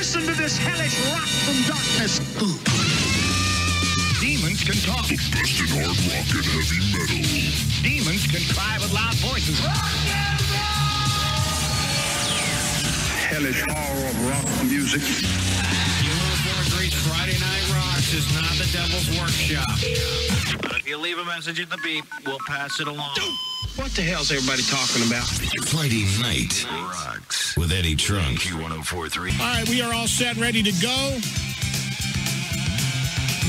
Listen to this hellish rock from darkness. Demons can talk. Best in hard rock and heavy metal. Demons can cry with loud voices. Hellish horror of rock music. Q103's Friday Night Rocks is not the devil's workshop. But if you leave a message at the beep, we'll pass it along. What the hell's everybody talking about? Friday Night Rocks. with Eddie Trunk. Q1043. All right, we are all set, ready to go.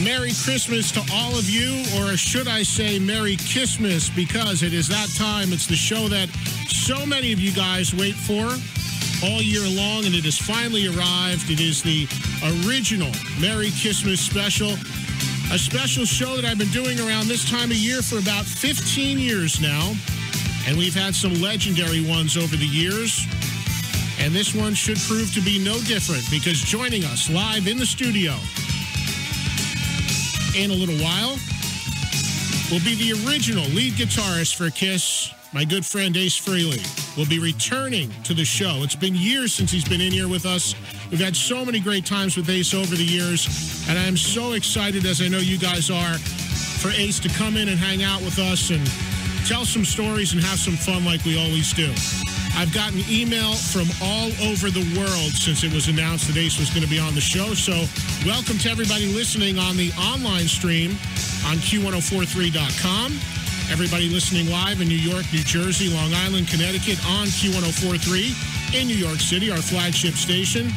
Merry Christmas to all of you, or should I say Merry Kissmas, because it is that time. It's the show that so many of you guys wait for all year long, and it has finally arrived. It is the original Merry Kissmas special, a special show that I've been doing around this time of year for about 15 years now, and we've had some legendary ones over the years. And this one should prove to be no different because joining us live in the studio in a little while will be the original lead guitarist for Kiss, my good friend Ace Frehley. Will be returning to the show. It's been years since he's been in here with us. We've had so many great times with Ace over the years, and I'm so excited, as I know you guys are, for Ace to come in and hang out with us and tell some stories and have some fun like we always do. I've gotten email from all over the world since it was announced that Ace was going to be on the show. So, welcome to everybody listening on the online stream on Q1043.com. Everybody listening live in New York, New Jersey, Long Island, Connecticut on Q1043 in New York City, our flagship station.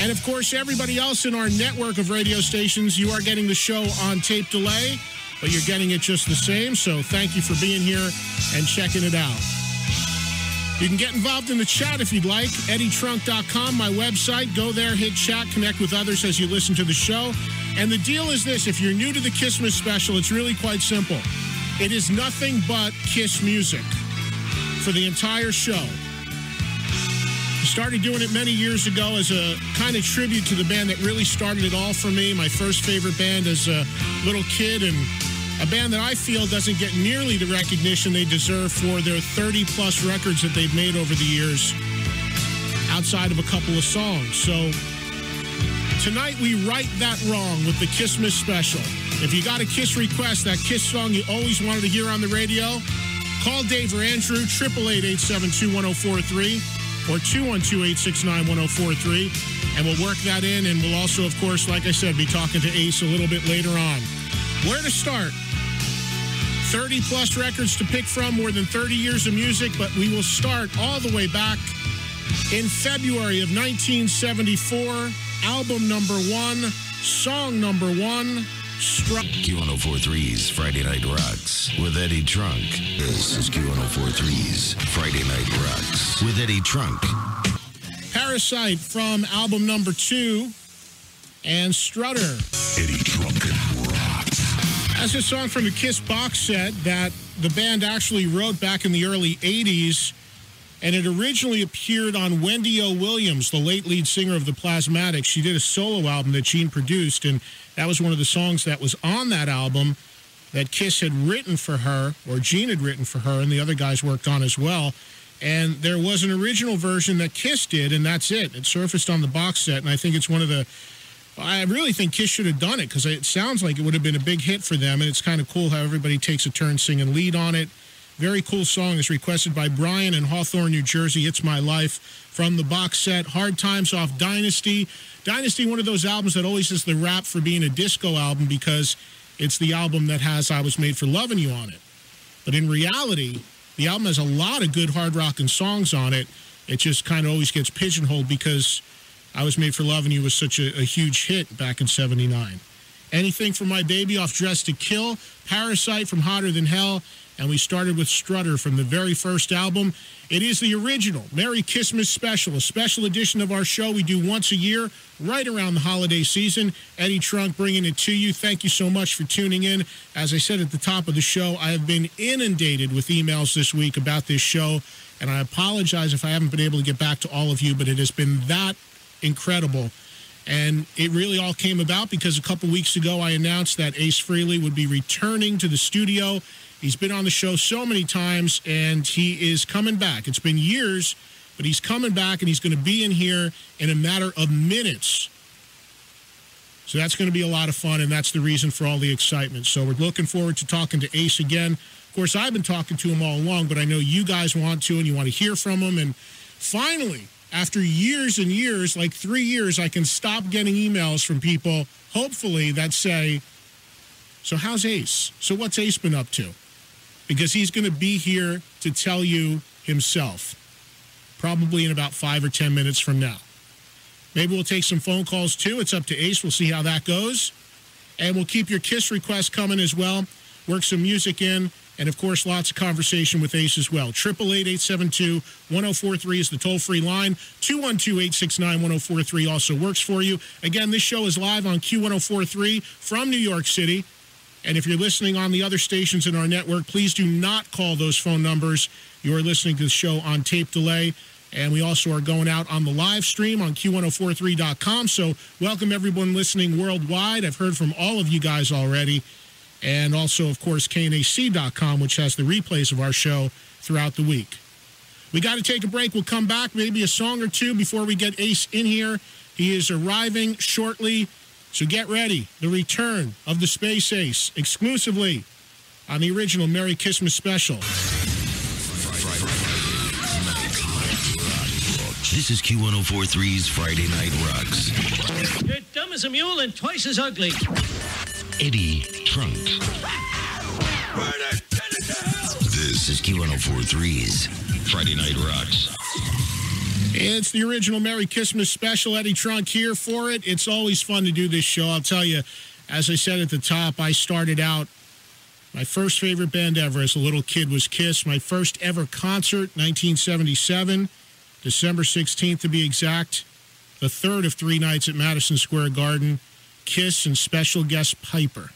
And of course, everybody else in our network of radio stations, you are getting the show on tape delay, but you're getting it just the same. So, thank you for being here and checking it out. You can get involved in the chat if you'd like. EddieTrunk.com, my website. Go there, hit chat, connect with others as you listen to the show. And the deal is this if you're new to the Kissmas special, it's really quite simple. It is nothing but Kiss music for the entire show. Started doing it many years ago as a kind of tribute to the band that really started it all for me. My first favorite band as a little kid, and a band that I feel doesn't get nearly the recognition they deserve for their 30 plus records that they've made over the years outside of a couple of songs. So tonight we right that wrong with the Kissmas special. If you got a Kiss request, that Kiss song you always wanted to hear on the radio, call Dave or Andrew, 888-872-1043 or 212-869-1043, and we'll work that in. And we'll also, of course, like I said, be talking to Ace a little bit later on. Where to start? 30 plus records to pick from, more than 30 years of music, but we will start all the way back in February of 1974. Album number one, song number one, Struck. Q1043's Friday Night Rocks with Eddie Trunk. This is Q1043's Friday Night Rocks with Eddie Trunk. Parasite from album number two, and Strutter. Eddie Trunk. That's a song from the Kiss box set that the band actually wrote back in the early 80s. And it originally appeared on Wendy O. Williams, the late lead singer of the Plasmatics. She did a solo album that Gene produced, and that was one of the songs that was on that album that Kiss had written for her, or Gene had written for her, and the other guys worked on as well. And there was an original version that Kiss did, and that's it. It surfaced on the box set, and I think it's one of the I really think Kiss should have done it because it sounds like it would have been a big hit for them, and it's kind of cool how everybody takes a turn singing lead on it. Very cool song is requested by Brian in Hawthorne, New Jersey. It's My Life from the box set. Hard Times off Dynasty. Dynasty, one of those albums that always has the rap for being a disco album because it's the album that has I Was Made for Loving You on it. But in reality, the album has a lot of good hard rocking songs on it. It just kind of always gets pigeonholed because I Was Made for Loving You was such a, a huge hit back in 79. Anything from My Baby off Dress to Kill, Parasite from Hotter Than Hell, and we started with Strutter from the very first album. It is the original Merry Kissmas special, a special edition of our show we do once a year, right around the holiday season. Eddie Trunk bringing it to you. Thank you so much for tuning in. As I said at the top of the show, I have been inundated with emails this week about this show, and I apologize if I haven't been able to get back to all of you, but it has been that incredible. And it really all came about because a couple weeks ago I announced that Ace Frehley would be returning to the studio. He's been on the show so many times and he is coming back. It's been years but he's coming back and he's going to be in here in a matter of minutes. So that's going to be a lot of fun, and that's the reason for all the excitement. So we're looking forward to talking to Ace again. Of course, I've been talking to him all along, but I know you guys want to and you want to hear from him. And finally, after years and years, like three years, I can stop getting emails from people, hopefully, that say, So, how's Ace? So, what's Ace been up to? Because he's going to be here to tell you himself, probably in about five or 10 minutes from now. Maybe we'll take some phone calls too. It's up to Ace. We'll see how that goes. And we'll keep your Kiss requests coming as well. Work some music in. And of course, lots of conversation with Ace as well. 888 1043 is the toll free line. 212 869 1043 also works for you. Again, this show is live on Q1043 from New York City. And if you're listening on the other stations in our network, please do not call those phone numbers. You are listening to the show on tape delay. And we also are going out on the live stream on Q1043.com. So welcome everyone listening worldwide. I've heard from all of you guys already. And also, of course, KNAC.com, which has the replays of our show throughout the week. We got to take a break. We'll come back, maybe a song or two before we get Ace in here. He is arriving shortly. So get ready. The return of the Space Ace exclusively on the original Merry Kissmas special. This is Q1043's Friday Night Rocks. You're dumb as a mule and twice as ugly. Eddie Trunk. This is Q1043's Friday Night Rocks. It's the original Merry Kissmas special. Eddie Trunk here for it. It's always fun to do this show. I'll tell you, as I said at the top, I started out. My first favorite band ever as a little kid was Kiss. My first ever concert, 1977, December 16th to be exact. The third of three nights at Madison Square Garden. Kiss and special guest Piper.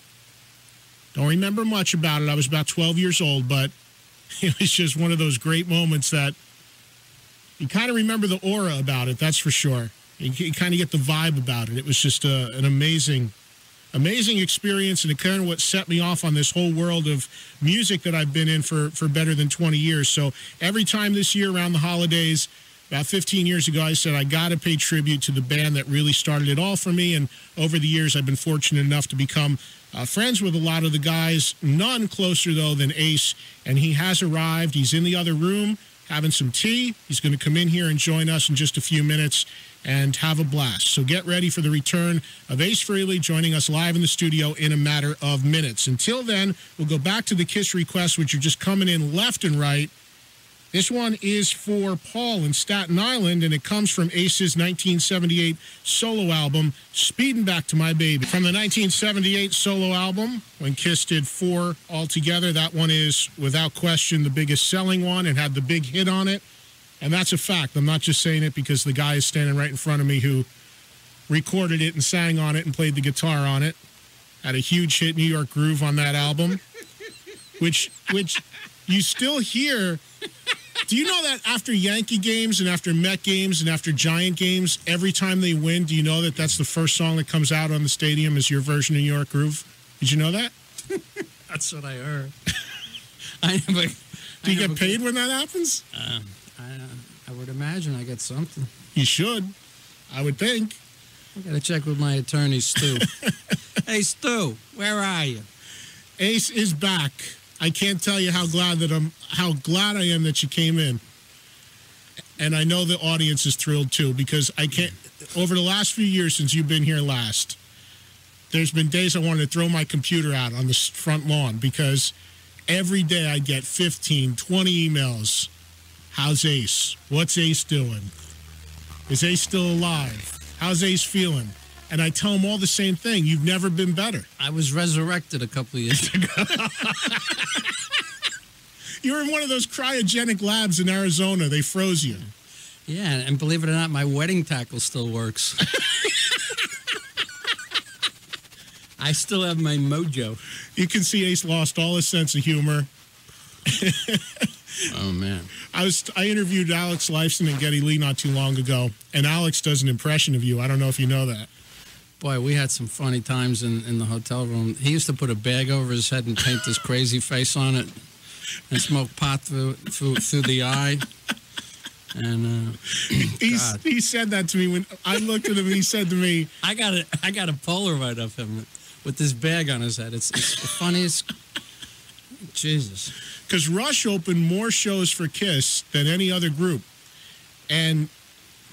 Don't remember much about it. I was about 12 years old, but it was just one of those great moments that you kind of remember the aura about it, that's for sure. You, you kind of get the vibe about it. It was just a, an amazing, amazing experience, and it kind of what set me off on this whole world of music that I've been in for, for better than 20 years. So every time this year around the holidays, about 15 years ago, I said I got to pay tribute to the band that really started it all for me. And over the years, I've been fortunate enough to become uh, friends with a lot of the guys, none closer, though, than Ace. And he has arrived. He's in the other room having some tea. He's going to come in here and join us in just a few minutes and have a blast. So get ready for the return of Ace Frehley joining us live in the studio in a matter of minutes. Until then, we'll go back to the Kiss requests, which are just coming in left and right. This one is for Paul in Staten Island, and it comes from Ace's 1978 solo album, Speeding Back to My Baby. From the 1978 solo album, when Kiss did four altogether, that one is, without question, the biggest selling one. and had the big hit on it, and that's a fact. I'm not just saying it because the guy is standing right in front of me who recorded it and sang on it and played the guitar on it. Had a huge hit, New York Groove, on that album, which, which you still hear do you know that after Yankee games and after Met games and after Giant games, every time they win, do you know that that's the first song that comes out on the stadium is your version of New York Groove? Did you know that? That's what I heard. I never. Do you get paid when that happens? Uh, I, I would imagine I get something. You should. I would think. I got to check with my attorney, Stu. hey, Stu, where are you? Ace is back. I can't tell you how glad that I'm how glad I am that you came in. And I know the audience is thrilled too because I can't over the last few years since you've been here last. There's been days I wanted to throw my computer out on the front lawn because every day I get 15, 20 emails. How's Ace? What's Ace doing? Is Ace still alive? How's Ace feeling? And I tell them all the same thing. You've never been better. I was resurrected a couple of years ago. you were in one of those cryogenic labs in Arizona. They froze you. Yeah, and believe it or not, my wedding tackle still works. I still have my mojo. You can see Ace lost all his sense of humor. oh man! I was I interviewed Alex Lifeson and Geddy Lee not too long ago, and Alex does an impression of you. I don't know if you know that. Boy, we had some funny times in, in the hotel room. He used to put a bag over his head and paint this crazy face on it and smoke pot through through, through the eye. And uh, God. he said that to me when I looked at him and he said to me, I got a I got a Polaroid of him with this bag on his head. It's, it's the funniest. Jesus. because Rush opened more shows for Kiss than any other group. And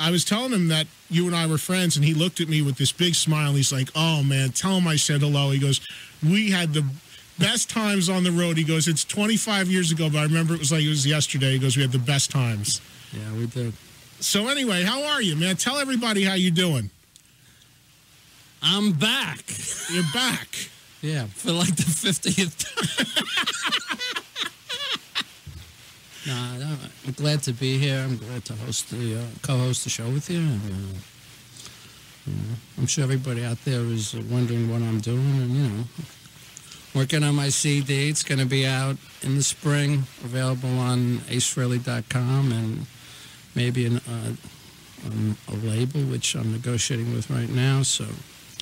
I was telling him that you and I were friends, and he looked at me with this big smile. He's like, Oh, man, tell him I said hello. He goes, We had the best times on the road. He goes, It's 25 years ago, but I remember it was like it was yesterday. He goes, We had the best times. Yeah, we did. So, anyway, how are you, man? Tell everybody how you doing. I'm back. You're back. Yeah, for like the fiftieth time. Nah, no, I'm glad to be here. I'm glad to host the uh, co-host the show with you. And, uh, I'm sure everybody out there is wondering what I'm doing, and you know, working on my CD. It's going to be out in the spring, available on acefrehley.com and maybe an, uh, on a label which I'm negotiating with right now. So.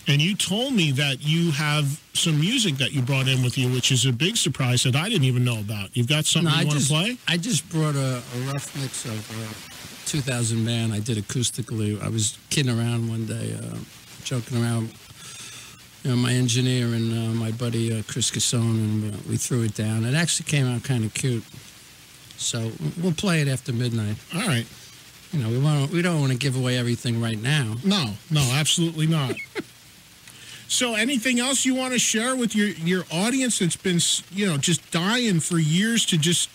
And you told me that you have some music that you brought in with you, which is a big surprise that I didn't even know about. You've got something No, I you want just, to play? I just brought a, a rough mix of uh, 2000 Man. I did acoustically. I was kidding around one day, uh, joking around. You know, my engineer and uh, my buddy uh, Chris Cassone, and uh, we threw it down. It actually came out kind of cute. So we'll play it after midnight. All right. You know, we want we don't want to give away everything right now. No, no, absolutely not. so, anything else you want to share with your your audience that's been, you know, just dying for years to just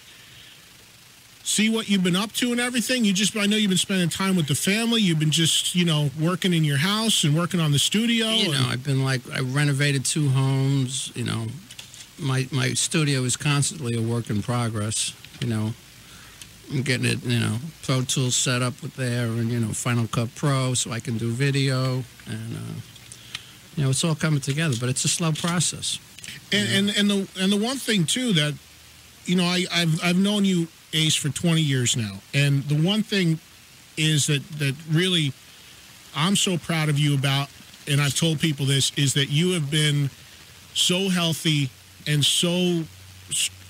see what you've been up to and everything? You just, I know you've been spending time with the family. You've been just, you know, working in your house and working on the studio. You know, I've been like I renovated two homes. You know, my my studio is constantly a work in progress. You know, I'm getting it. You know, Pro Tools set up with there, and you know, Final Cut Pro, so I can do video, and uh, you know, it's all coming together. But it's a slow process. And, and and the and the one thing too that you know I I've I've known you Ace for 20 years now, and the one thing is that that really I'm so proud of you about, and I've told people this is that you have been so healthy and so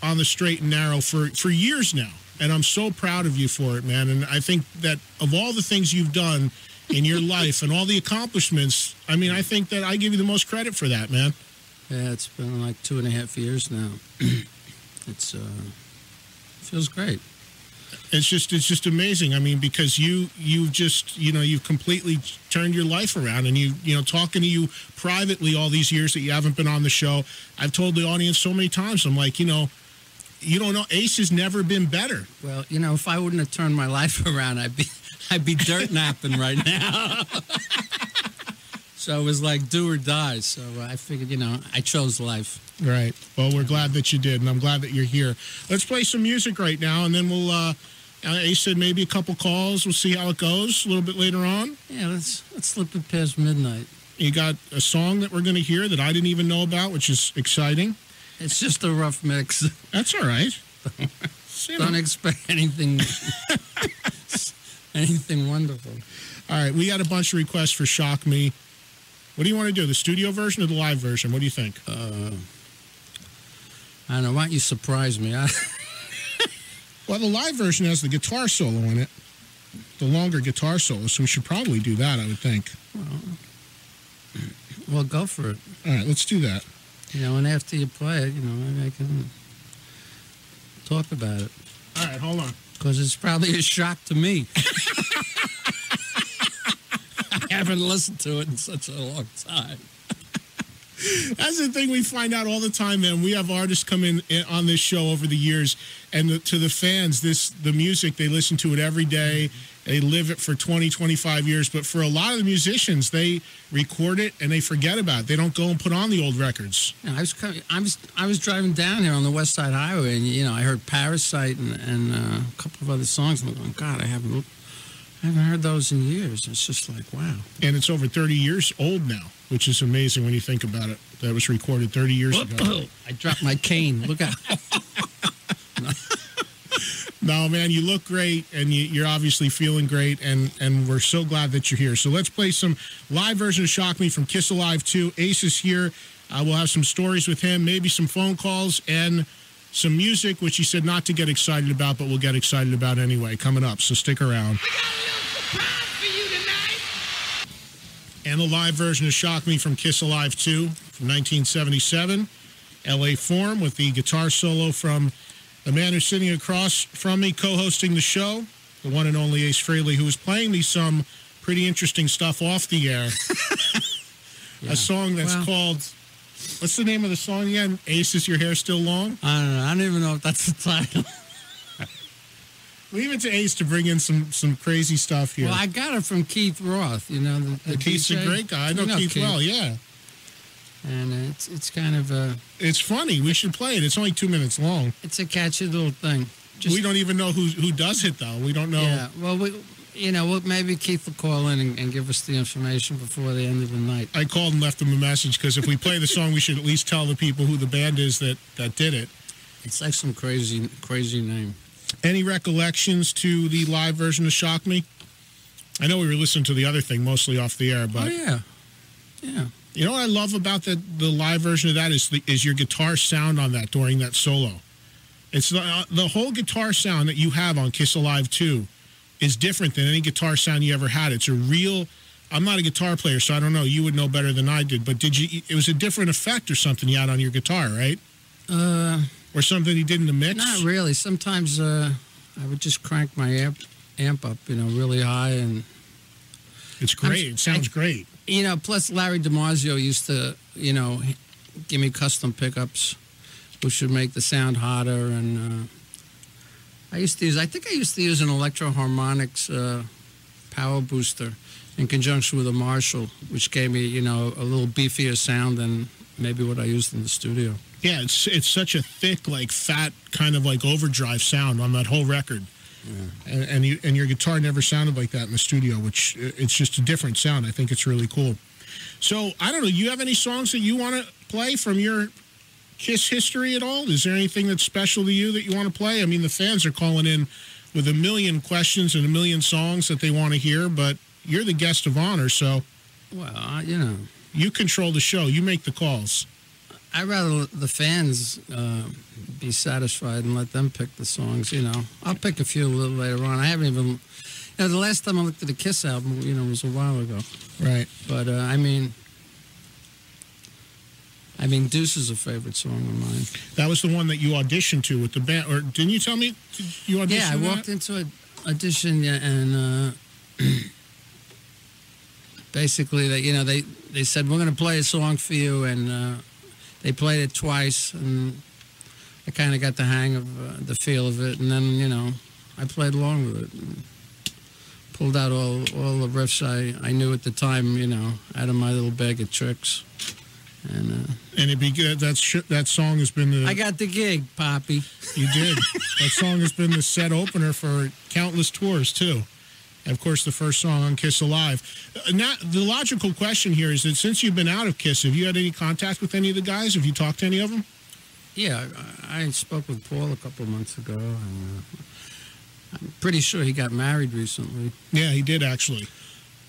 on the straight and narrow for for years now, and I'm so proud of you for it, man. And I think that of all the things you've done in your life and all the accomplishments, I mean, I think that I give you the most credit for that, man. Yeah, it's been like two and a half years now. it's uh, feels great. it's just it's just amazing i mean because you you've just you know you've completely turned your life around and you you know talking to you privately all these years that you haven't been on the show i've told the audience so many times i'm like you know you don't know ace has never been better Well, you know, if I wouldn't have turned my life around, I'd be I'd be dirt napping right now. so it was like do or die. So I figured, you know, I chose life. right well we're glad that you did and i'm glad that you're here let's play some music right now and then we'll uh uh, Ace said maybe a couple calls. We'll see how it goes a little bit later on. Yeah, let's let's slip it past midnight. You got a song that we're going to hear that I didn't even know about, which is exciting. It's just a rough mix. That's all right. Don't expect anything anything wonderful. All right, we got a bunch of requests for Shock Me. What do you want to do, the studio version or the live version? What do you think? Uh, I don't know. Why don't you surprise me? I, Well, the live version has the guitar solo in it, the longer guitar solo, so we should probably do that, I would think. well, well go for it. All right, let's do that. You know, and after you play it, you know, maybe I can talk about it All right, hold on. Because it's probably a shock to me. I haven't listened to it in such a long time. That's the thing we find out all the time, man. We have artists come in, in on this show over the years, and the, to the fans, this the music they listen to it every day. They live it for 20, 25 years. But for a lot of the musicians, they record it and they forget about it. They don't go and put on the old records. You know, I was coming, I was I was driving down here on the West Side Highway, and you know, I heard Parasite and, and uh, a couple of other songs. I'm going, God, I haven't I haven't heard those in years. It's just like, wow. And it's over 30 years old now, which is amazing when you think about it. That was recorded 30 years ago. I dropped my cane. Look out. No, man, you look great, and you, you're obviously feeling great, and and we're so glad that you're here. So let's play some live version of "Shock Me" from Kiss Alive 2. Ace is here. Uh, we'll have some stories with him, maybe some phone calls, and some music which he said not to get excited about, but we'll get excited about anyway. Coming up, so stick around. And the live version of "Shock Me" from Kiss Alive 2 from 1977, L.A. Forum with the guitar solo from the man who's sitting across from me, co-hosting the show, the one and only Ace Frehley, who was playing me some pretty interesting stuff off the air. Yeah. A song that's Well- called. What's the name of the song again? Ace, is your hair still long? I don't know. I don't even know if that's the title. Leave it to Ace to bring in some some crazy stuff here. Well, I got it from Keith Roth. You know, the, the Keith's a great guy. I know, You Keith, well, yeah. And it's it's kind of a It's funny. We should play it. It's only two minutes long. it's a catchy little thing. we don't even know who who does it though. We don't know. Yeah. Well, we, you know, well, maybe Keith will call in and, and give us the information before the end of the night. I called and left him a message because if we play the song, we should at least tell the people who the band is that that did it. It's like some crazy crazy name. Any recollections to the live version of "Shock Me"? I know we were listening to the other thing mostly off the air, but oh yeah, yeah. You know what I love about the the live version of that is the, is your guitar sound on that during that solo. It's the, uh, the whole guitar sound that you have on Kiss Alive 2 is different than any guitar sound you ever had. It's a real I'm not a guitar player, so I don't know. You would know better than I did, but did you it was a different effect or something you had on your guitar, right? Uh, Or something you did in the mix? not really. Sometimes uh, I would just crank my amp amp up, you know, really high, and It's great. It sounds great. You know. Plus, Larry DiMarzio used to, you know, give me custom pickups, which would make the sound hotter. And uh, I used to use. I think I used to use an Electro-Harmonix uh, power booster in conjunction with a Marshall, which gave me, you know, a little beefier sound than maybe what I used in the studio. Yeah, it's it's such a thick, like fat, kind of like overdrive sound on that whole record. And and, you, and your guitar never sounded like that in the studio, which uh, it's just a different sound. I think it's really cool. So I don't know. You have any songs that you want to play from your Kiss history at all? Is there anything that's special to you that you want to play? I mean, the fans are calling in with a million questions and a million songs that they want to hear, but you're the guest of honor, so Well, you know, you control the show. You make the calls. I'd rather the fans uh, be satisfied and let them pick the songs. You know, I'll pick a few a little later on. I haven't even, you know, the last time I looked at a Kiss album, you know, was a while ago. Right. But uh, I mean, I mean, Deuce is a favorite song of mine. That was the one that you auditioned to with the band, or didn't you tell me you auditioned? Yeah, I that? walked into an audition yeah, and uh, basically, they, you know, they they said we're going to play a song for you, and uh, they played it twice, and I kind of got the hang of uh, the feel of it, and then you know, I played along with it. And, Pulled out all, all the riffs I, I knew at the time, you know, out of my little bag of tricks. And uh, And it be good. That sh- that song has been the I got the gig, Poppy. you did. that song has been the set opener for countless tours too. And of course, the first song on Kiss Alive. Uh, Not the logical question here is that since you've been out of Kiss, have you had any contact with any of the guys? Have you talked to any of them? Yeah, I, I spoke with Paul a couple of months ago, and uh, I'm pretty sure he got married recently. Yeah, he did actually.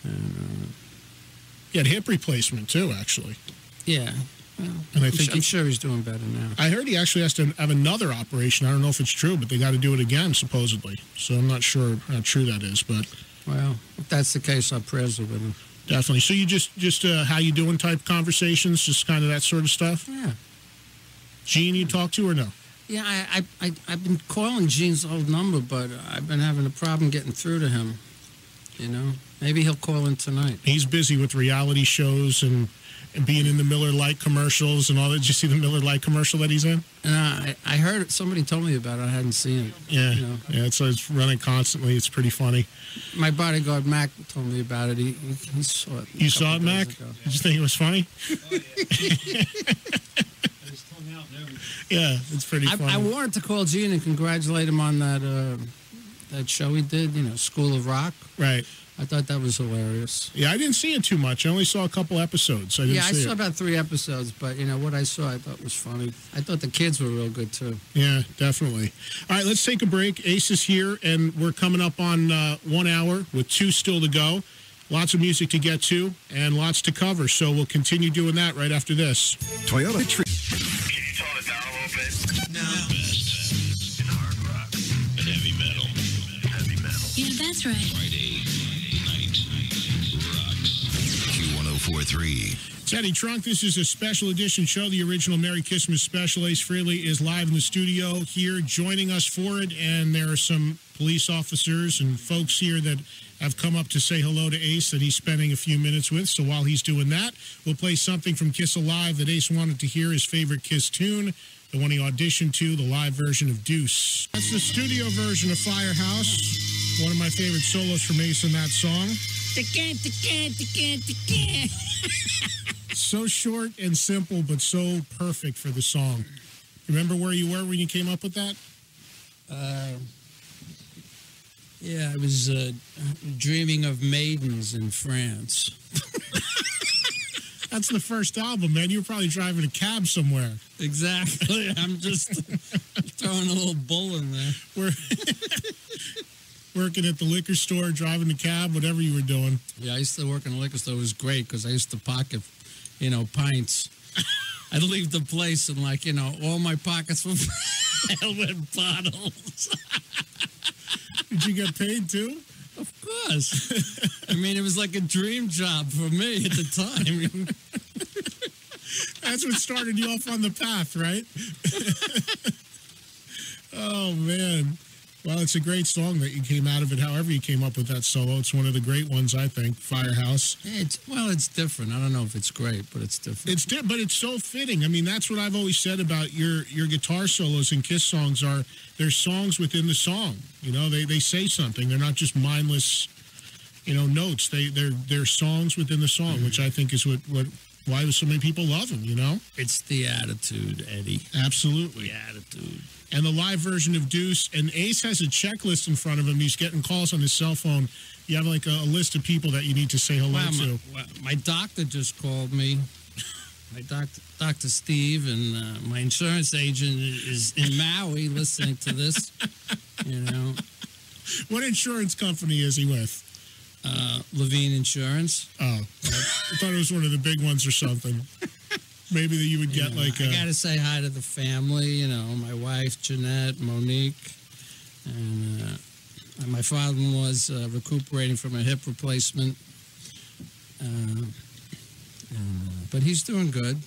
And, uh, He had hip replacement too, actually. yeah, well, And I think I'm he- sure he's doing better now. I heard he actually has to have another operation. I don't know if it's true, but they got to do it again supposedly. So I'm not sure how true that is, but Well, if that's the case, prayers are with him. definitely. So you just just uh, how you doing type conversations, just kind of that sort of stuff. Yeah, Gene, you talk to or no? yeah. I, I, I I've been calling Gene's old number, but I've been having a problem getting through to him. You know, maybe he'll call in tonight. He's busy with reality shows and, and being in the Miller Lite commercials and all that. Did you see the Miller Lite commercial that he's in? And I, I heard it. Somebody told me about it. I hadn't seen it. Yeah, You know. yeah. It's, it's running constantly. It's pretty funny. My bodyguard Mac told me about it. He, he, he saw it. a You saw it, Mac? ago. Did you think it was funny? yeah, it's pretty I, funny. I wanted to call Gene and congratulate him on that uh, that show he did. You know, School of Rock. right. I thought that was hilarious. Yeah, I didn't see it too much. I only saw a couple episodes. I yeah, I saw it. about three episodes, but you know what I saw, I thought was funny. I thought the kids were real good too. Yeah, definitely. All right, let's take a break. Ace is here, and we're coming up on uh, one hour with two still to go. Lots of music to get to and lots to cover, so we'll continue doing that right after this. Toyota Tree. Can you tone it down a little bit? No. Best in hard rock and. Heavy metal. Yeah, that's right. Q1043. It's Eddie Trunk. This is a special edition show, the original Merry Kissmas special. Ace Frehley is live in the studio here joining us for it, and there are some police officers and folks here that have come up to say hello to Ace that he's spending a few minutes with. So while he's doing that, we'll play something from Kiss Alive that Ace wanted to hear, his favorite Kiss tune, the one he auditioned to, the live version of Deuce. That's the studio version of Firehouse. One of my favorite solos from Ace in that song. so short and simple, but so perfect for the song. Remember where you were when you came up with that? Uh, yeah, I was uh, dreaming of maidens in France. That's the first album, man. You were probably driving a cab somewhere. Exactly. I'm just throwing a little bull in there. We're working at the liquor store, driving the cab, whatever you were doing. Yeah, I used to work in the liquor store. It was great because I used to pocket, you know, pints. I'd leave the place and, like, you know, all my pockets were filled with bottles. Did you get paid too? Of course. I mean, it was like a dream job for me at the time. That's what started you off on the path, right? oh, man. Well, it's a great song that you came out of it. However, you came up with that solo, it's one of the great ones, I think. Firehouse. It's well, it's different. I don't know if it's great, but it's different. It's di- but it's so fitting. I mean, that's what I've always said about your your guitar solos and Kiss songs are they're songs within the song. You know, they they say something. They're not just mindless, you know, notes. They they're they're songs within the song, mm-hmm. which I think is what what why do so many people love him, You know, it's the attitude, Eddie. absolutely. The attitude. and the live version of Deuce. And Ace has a checklist in front of him. He's getting calls on his cell phone. You have like a, a list of people that you need to say hello Wow, to. my, wow, my doctor just called me. My doctor, Dr. Steve, and uh, my insurance agent is in Maui listening to this. You know, What insurance company is he with? Uh, Levine Insurance. Oh, I thought it was one of the big ones or something. Maybe that you would get You know, like I a. got to say hi to the family. You know, my wife Jeanette, Monique, and, uh, and my father-in-law's uh, recuperating from a hip replacement. Uh, uh, but he's doing good.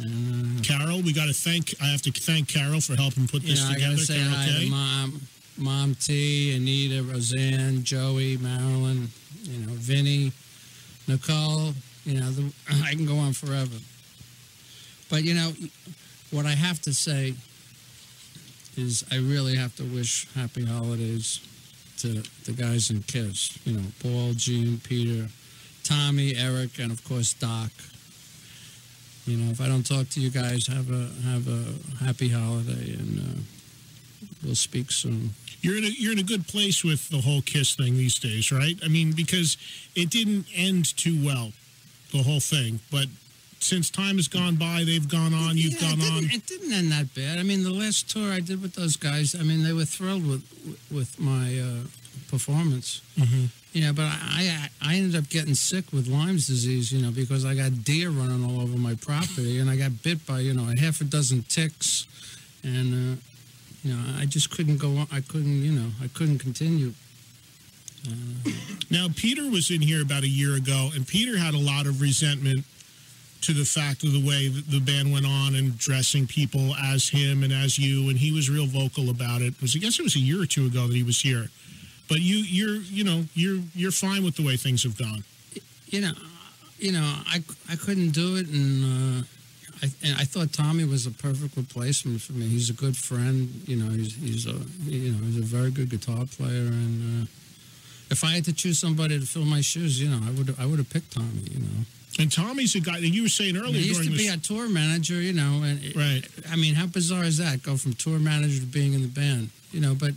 Uh, Carol, we got to thank. I have to thank Carol for helping put you this know, I together. gotta say Carol hi Kay. to mom, mom T, Anita, Roseanne, Joey, Marilyn, you know, Vinny, Nicole. You know, the, I can go on forever. But you know, what I have to say is, I really have to wish happy holidays to the guys in Kiss. You know, Paul, Gene, Peter, Tommy, Eric, and of course Doc. You know, if I don't talk to you guys, have a have a happy holiday, and uh, we'll speak soon. You're in a you're in a good place with the whole Kiss thing these days, right? I mean, because it didn't end too well, the whole thing. But since time has gone by, they've gone on. You've Yeah, gone it on. It didn't end that bad. I mean, the last tour I did with those guys, I mean, they were thrilled with with my uh, performance. Mhm. You know, but I, I I ended up getting sick with Lyme's disease. You know, because I got deer running all over my property, and I got bit by you know a half a dozen ticks, and uh, you know I just couldn't go on. I couldn't you know I couldn't continue. Now, Peter was in here about a year ago, and Peter had a lot of resentment to the fact of the way the band went on and dressing people as him and as you, and he was real vocal about it. it was I guess it was a year or two ago that he was here, but you, you're, you know, you're, you're fine with the way things have gone. you know, you know, I, I couldn't do it, and uh, I and I thought Tommy was a perfect replacement for me. He's a good friend, you know. He's he's a you know he's a very good guitar player, and uh, if I had to choose somebody to fill my shoes, you know, I would I would have picked Tommy. You know, And Tommy's a guy that you were saying earlier he used to be a tour manager, you know, and Right. I mean, how bizarre is that? Go from tour manager to being in the band, you know, but.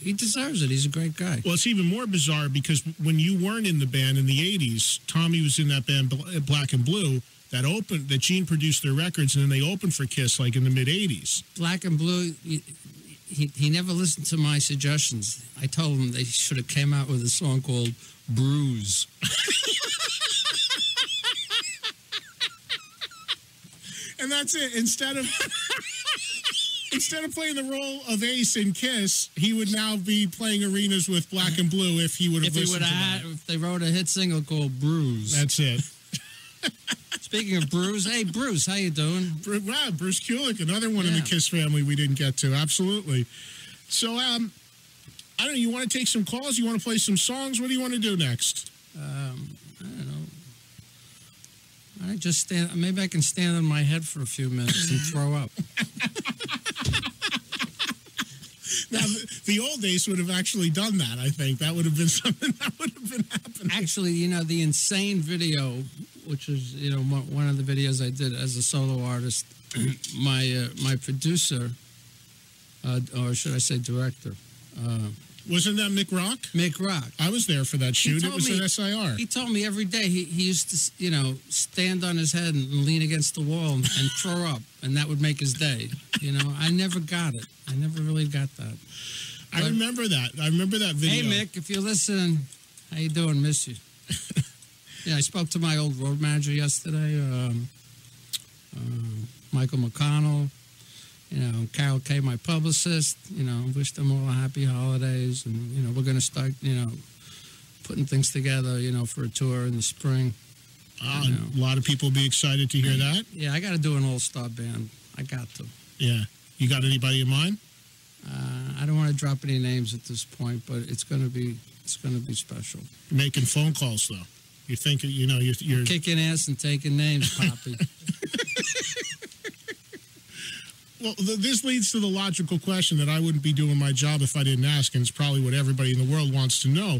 He deserves it. He's a great guy. Well, it's even more bizarre because when you weren't in the band in the '80s, Tommy was in that band Black and Blue that opened that Gene produced their records, and then they opened for Kiss like in the mid '80s. Black and Blue, he, he, never listened to my suggestions. I told him they should have came out with a song called Bruise. And that's it. Instead of instead of playing the role of Ace in Kiss, he would now be playing arenas with Black and Blue if he would have If listened would to that. if they wrote a hit single called Bruise. That's it. Speaking of Bruce, hey Bruce, how you doing? Bru- Wow, Bruce Kulick, another one in the Kiss family we didn't get to. Absolutely. So, um, I don't know. You want to take some calls? You want to play some songs? What do you want to do next? Um, I don't know. I just stand. Maybe I can stand on my head for a few minutes and throw up. Now, the, the old days would have actually done that. I think that would have been something that would have been happening. Actually, you know, the insane video, which was you know one of the videos I did as a solo artist, my uh, my producer, uh, or should I say director, uh, Wasn't that Mick Rock? Mick Rock. I was there for that shoot. It was me- at SIR. He told me every day he, he used to, you know, stand on his head and lean against the wall and, and throw up, and that would make his day. You know, I never got it. I never really got that. I remember that. I remember that video. Hey. Mick, if you're listening, how you doing? Miss you. yeah, I spoke to my old road manager yesterday, um, um, Michael McConnell. You know, Carol Kay, my publicist. You know, wish them all happy holidays, and you know, we're going to start. You know, putting things together. You know, for a tour in the spring. Ah, I know. a lot of people will be excited to hear that. Yeah, I got to do an all-star band. I got to. Yeah. You got anybody in mind? Uh, I don't want to drop any names at this point, but it's going to be it's going to be special. Making phone calls though. You think you know you're, you're Kicking ass and taking names, Poppy. Well, th- this leads to the logical question that I wouldn't be doing my job if I didn't ask, and it's probably what everybody in the world wants to know.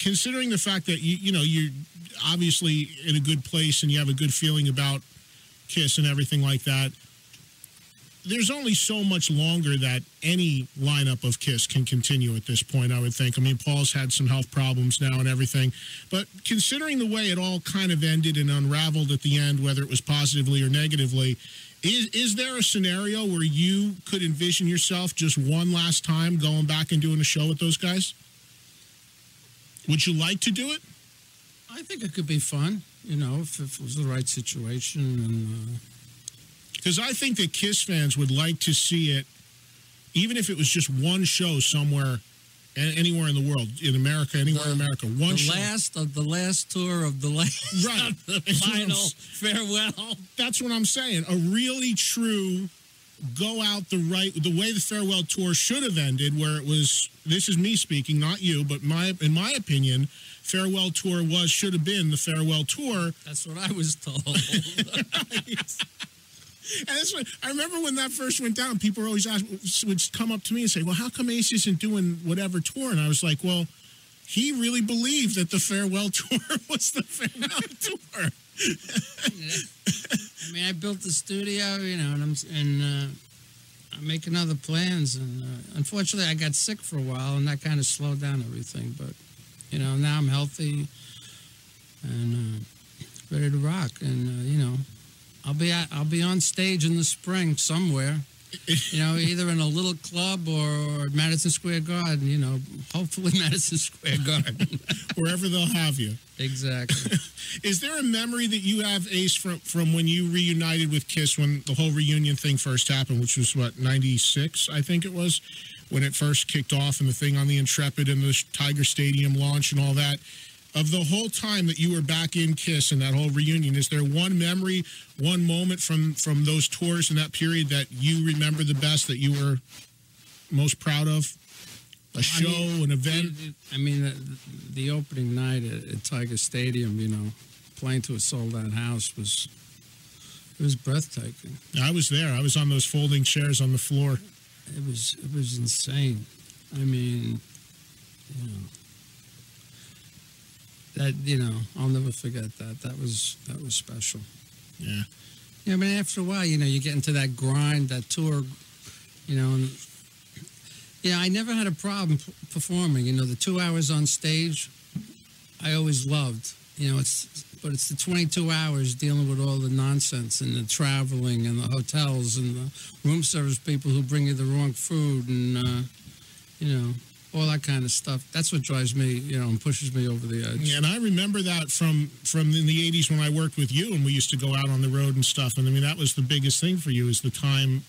Considering the fact that you, you know, you're obviously in a good place and you have a good feeling about Kiss and everything like that, there's only so much longer that any lineup of Kiss can continue at this point, I would think. I mean, Paul's had some health problems now and everything, but considering the way it all kind of ended and unraveled at the end, whether it was positively or negatively, is is there a scenario where you could envision yourself just one last time going back and doing a show with those guys? Would you like to do it? I think it could be fun, you know, if, if it was the right situation. And uh, Because I think that Kiss fans would like to see it, even if it was just one show somewhere, anywhere in the world, in America, anywhere in America, one the show. last of the last tour of the last Right. the That's what I'm final farewell. That's what I'm saying. A really true go out the right the way the farewell tour should have ended where it was this is me speaking not you but my in my opinion farewell tour was should have been the farewell tour That's what I was told. And that's what, I remember when that first went down, people were always ask, would come up to me and say, "Well, how come Ace isn't doing whatever tour?" And I was like, "Well, he really believed that the farewell tour was the farewell tour." I mean, I built the studio, you know, and I'm and uh, I'm making other plans. And uh, unfortunately, I got sick for a while, and that kind of slowed down everything. But you know, now I'm healthy and uh, ready to rock. And uh, you know, I'll be at, I'll be on stage in the spring somewhere. You know, either in a little club or Madison Square Garden. You know, hopefully Madison Square Garden. Wherever they'll have you. exactly. Is there a memory that you have, Ace, from from when you reunited with Kiss when the whole reunion thing first happened, which was what '96, I think it was, when it first kicked off, and the thing on the Intrepid and the Tiger Stadium launch and all that. Of the whole time that you were back in Kiss and that whole reunion, is there one memory, one moment from from those tours in that period that you remember the best that you were most proud of? A show, an event. I mean, the, the opening night at, at Tiger Stadium, you know, playing to a sold out house was it was breathtaking. I was there. I was on those folding chairs on the floor. It was it was insane. I mean, you know, that you know, I'll never forget that. That was that was special. Yeah. Yeah, but after a while, you know, you get into that grind, that tour, you know, and yeah, I never had a problem performing. You know, the two hours on stage, I always loved. You know, it's but it's the 22 hours dealing with all the nonsense and the traveling and the hotels and the room service people who bring you the wrong food and uh, you know all that kind of stuff. That's what drives me, you know, and pushes me over the edge. Yeah, and I remember that from from in the '80s when I worked with you, and we used to go out on the road and stuff. And I mean, that was the biggest thing for you is the time.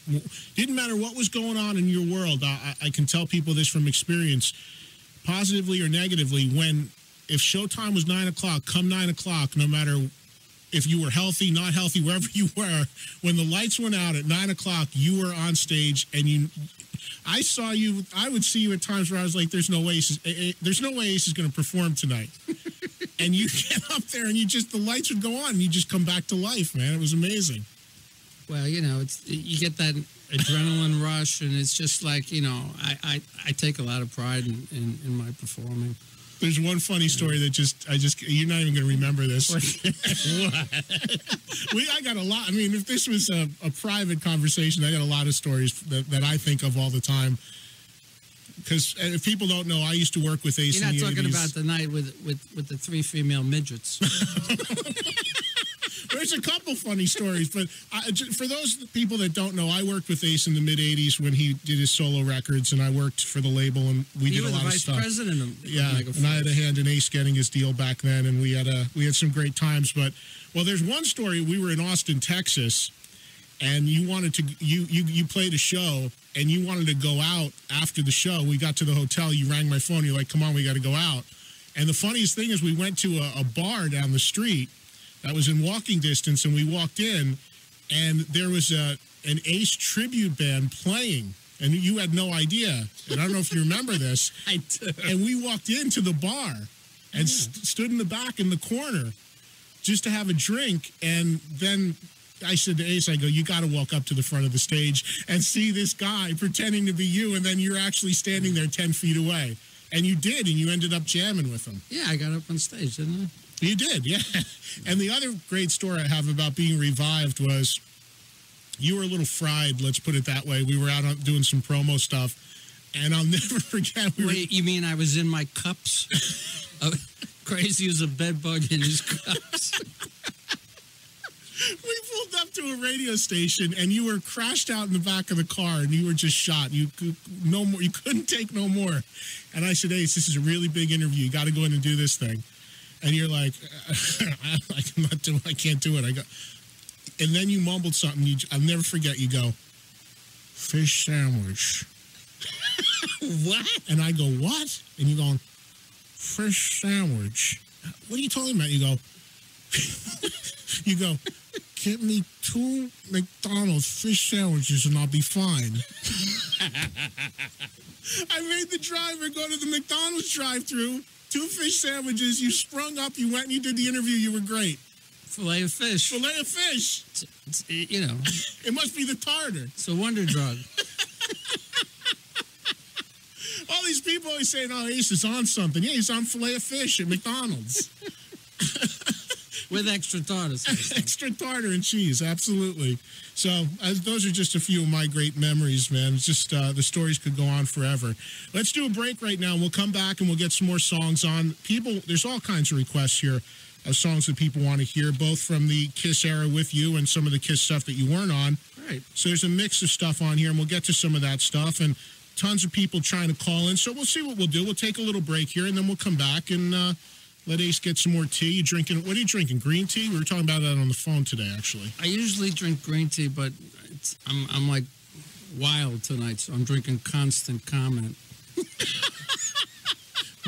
Didn't matter what was going on in your world. I, I can tell people this from experience, positively or negatively. When if showtime was nine o'clock, come nine o'clock, no matter if you were healthy, not healthy, wherever you were, when the lights went out at nine o'clock, you were on stage, and you. I saw you. I would see you at times where I was like, "There's no way, Ace is, eh, eh, there's no way Ace is going to perform tonight." and you get up there, and you just the lights would go on, and you just come back to life, man. It was amazing. Well, you know, it's you get that adrenaline rush, and it's just like you know, I I, I take a lot of pride in, in, in my performing. There's one funny story that just I just you're not even going to remember this. we I got a lot. I mean, if this was a, a private conversation, I got a lot of stories that, that I think of all the time. Because uh, if people don't know, I used to work with Ace. You're not talking 80s. about the night with with with the three female midgets. There's a couple funny stories, but I, for those people that don't know, I worked with Ace in the mid '80s when he did his solo records, and I worked for the label, and we you did a lot of stuff. president of Yeah, and I had a hand in Ace getting his deal back then, and we had a we had some great times. But well, there's one story. We were in Austin, Texas, and you wanted to you you you played a show, and you wanted to go out after the show. We got to the hotel. You rang my phone. You're like, "Come on, we got to go out." And the funniest thing is, we went to a, a bar down the street that was in walking distance, and we walked in, and there was a an Ace tribute band playing. And you had no idea. And I don't know if you remember this I do. and we walked into the bar and st- stood in the back in the corner just to have a drink and then I said to Ace, I go, you got to walk up to the front of the stage and see this guy pretending to be you, and then you're actually standing there 10 feet away. And you did, and you ended up jamming with him. Yeah, I got up on stage, didn't I? You did, yeah. And the other great story I have about being revived was you were a little fried, let's put it that way. We were out doing some promo stuff, and I'll never forget. We were, Wait, you mean I was in my cups? Uh, crazy as a bed bug in his cups. we pulled up to a radio station and you were crashed out in the back of the car and you were just shot. You could no more. You couldn't take no more. And I said, Ace, this is a really big interview. You got to go in and do this thing. And you're like, I'm not doing. I can't do it. I go. And then you mumbled something. You, I'll never forget. You go, fish sandwich. what? And I go, what? And you going, fish sandwich. What are you talking about? You go, you go, get me two McDonald's fish sandwiches and I'll be fine. I made the driver go to the McDonald's drive through two fish sandwiches. You sprung up, you went and you did the interview. You were great. Fillet of fish. Filet of fish. It's, it's, you know, It must be the tartar. it's a wonder drug. All these people always saying, oh, Ace is on something. Yeah, he's on filet of fish at McDonald's. With extra tartar. Extra tartar and cheese, absolutely. So as those are just a few of my great memories, man. It's just uh, the stories could go on forever. Let's do a break right now. and We'll come back and we'll get some more songs on. People, there's all kinds of requests here of songs that people want to hear, both from the Kiss era with you and some of the Kiss stuff that you weren't on. Right. So there's a mix of stuff on here, and we'll get to some of that stuff. And tons of people trying to call in. So we'll see what we'll do. We'll take a little break here, and then we'll come back and uh, let Ace get some more tea. You drinking? What are you drinking? Green tea? We were talking about that on the phone today, actually. I usually drink green tea, but it's, I'm, I'm like wild tonight, so I'm drinking constant comment.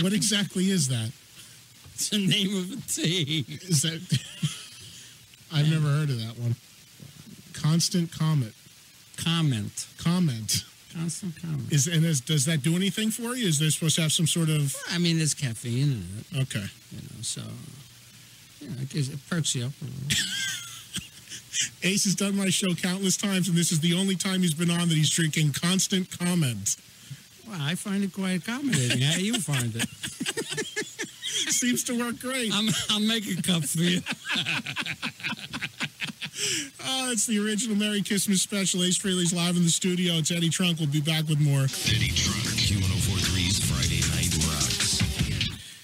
What exactly is that? It's the name of a tea. Is that? I've never heard of that one. Constant comment. Comment. Comment. Constant comment. Is and is, does that do anything for you? Is there supposed to have some sort of? I mean, there's caffeine in it, Okay. you know, so, you know, it, gives, it perks you up a little. Ace has done my show countless times, and this is the only time he's been on that he's drinking constant comment. Well, I find it quite accommodating. How you find it? Seems to work great. I'm, I'll make a cup for you. Oh, it's the original Merry Kissmas special. Ace Frehley's live in the studio. It's Eddie Trunk. We'll be back with more. Eddie Trunk, Q1043's Friday Night Rocks.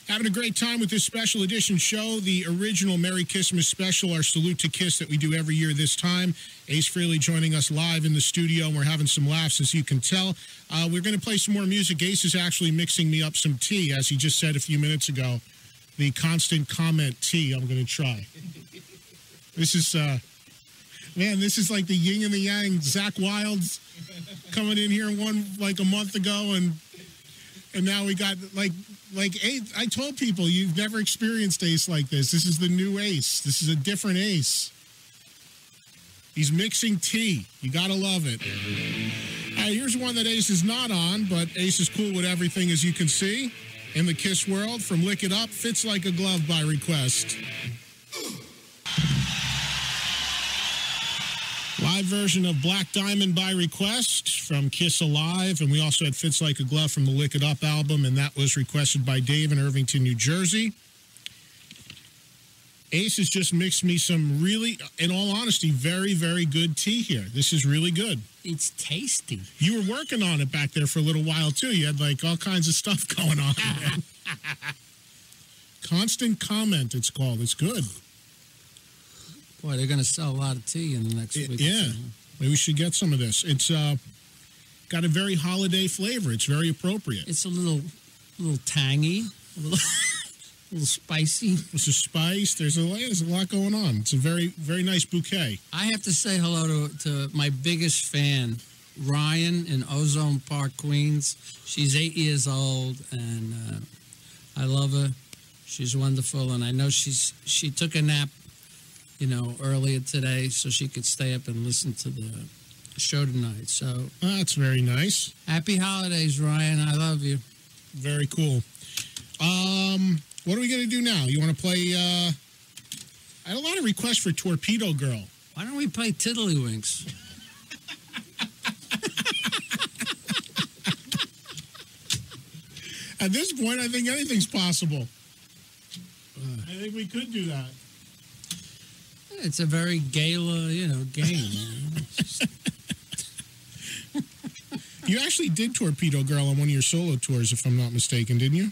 Having a great time with this special edition show, the original Merry Kissmas special, our salute to Kiss that we do every year this time. Ace Frehley joining us live in the studio, and we're having some laughs, as you can tell. Uh, we're going to play some more music. Ace is actually mixing me up some tea, as he just said a few minutes ago. The constant comment tea I'm going to try. This is, uh, man, this is like the yin and the yang. Zakk Wylde's coming in here one like a month ago, and and now we got like like Ace. I told people you've never experienced Ace like this. This is the new Ace. This is a different Ace. He's mixing tea. You gotta love it. All right, here's one that Ace is not on, but Ace is cool with everything, as you can see. In the Kiss world, from Lick It Up, fits like a glove by request. Live version of Black Diamond by request from Kiss Alive. And we also had Fits Like a Glove from the Lick It Up album, and that was requested by Dave in Irvington, New Jersey. Ace has just mixed me some really, in all honesty, very, very good tea here. This is really good. It's tasty. You were working on it back there for a little while, too. You had like all kinds of stuff going on. Constant comment, it's called. It's good. Boy, they're going to sell a lot of tea in the next Y- week. yeah. Maybe we should get some of this. It's uh, got a very holiday flavor. It's very appropriate. It's a little, little tangy, a little, a little spicy. There's a spice. There's a there's a lot going on. It's a very very nice bouquet. I have to say hello to, to my biggest fan, Ryan in Ozone Park, Queens. She's eight years old, and uh, I love her. She's wonderful, and I know she's she took a nap, you know, earlier today, so she could stay up and listen to the show tonight. So That's very nice. happy holidays, Ryan. I love you. Very cool. Um, what are we gonna do now? You want to play? Uh, I had a lot of requests for Torpedo Girl. Why don't we play Tiddlywinks? At this point, I think anything's possible. I think we could do that. It's a very gala, you know, game. you actually did Torpedo Girl on one of your solo tours, if I'm not mistaken, didn't you?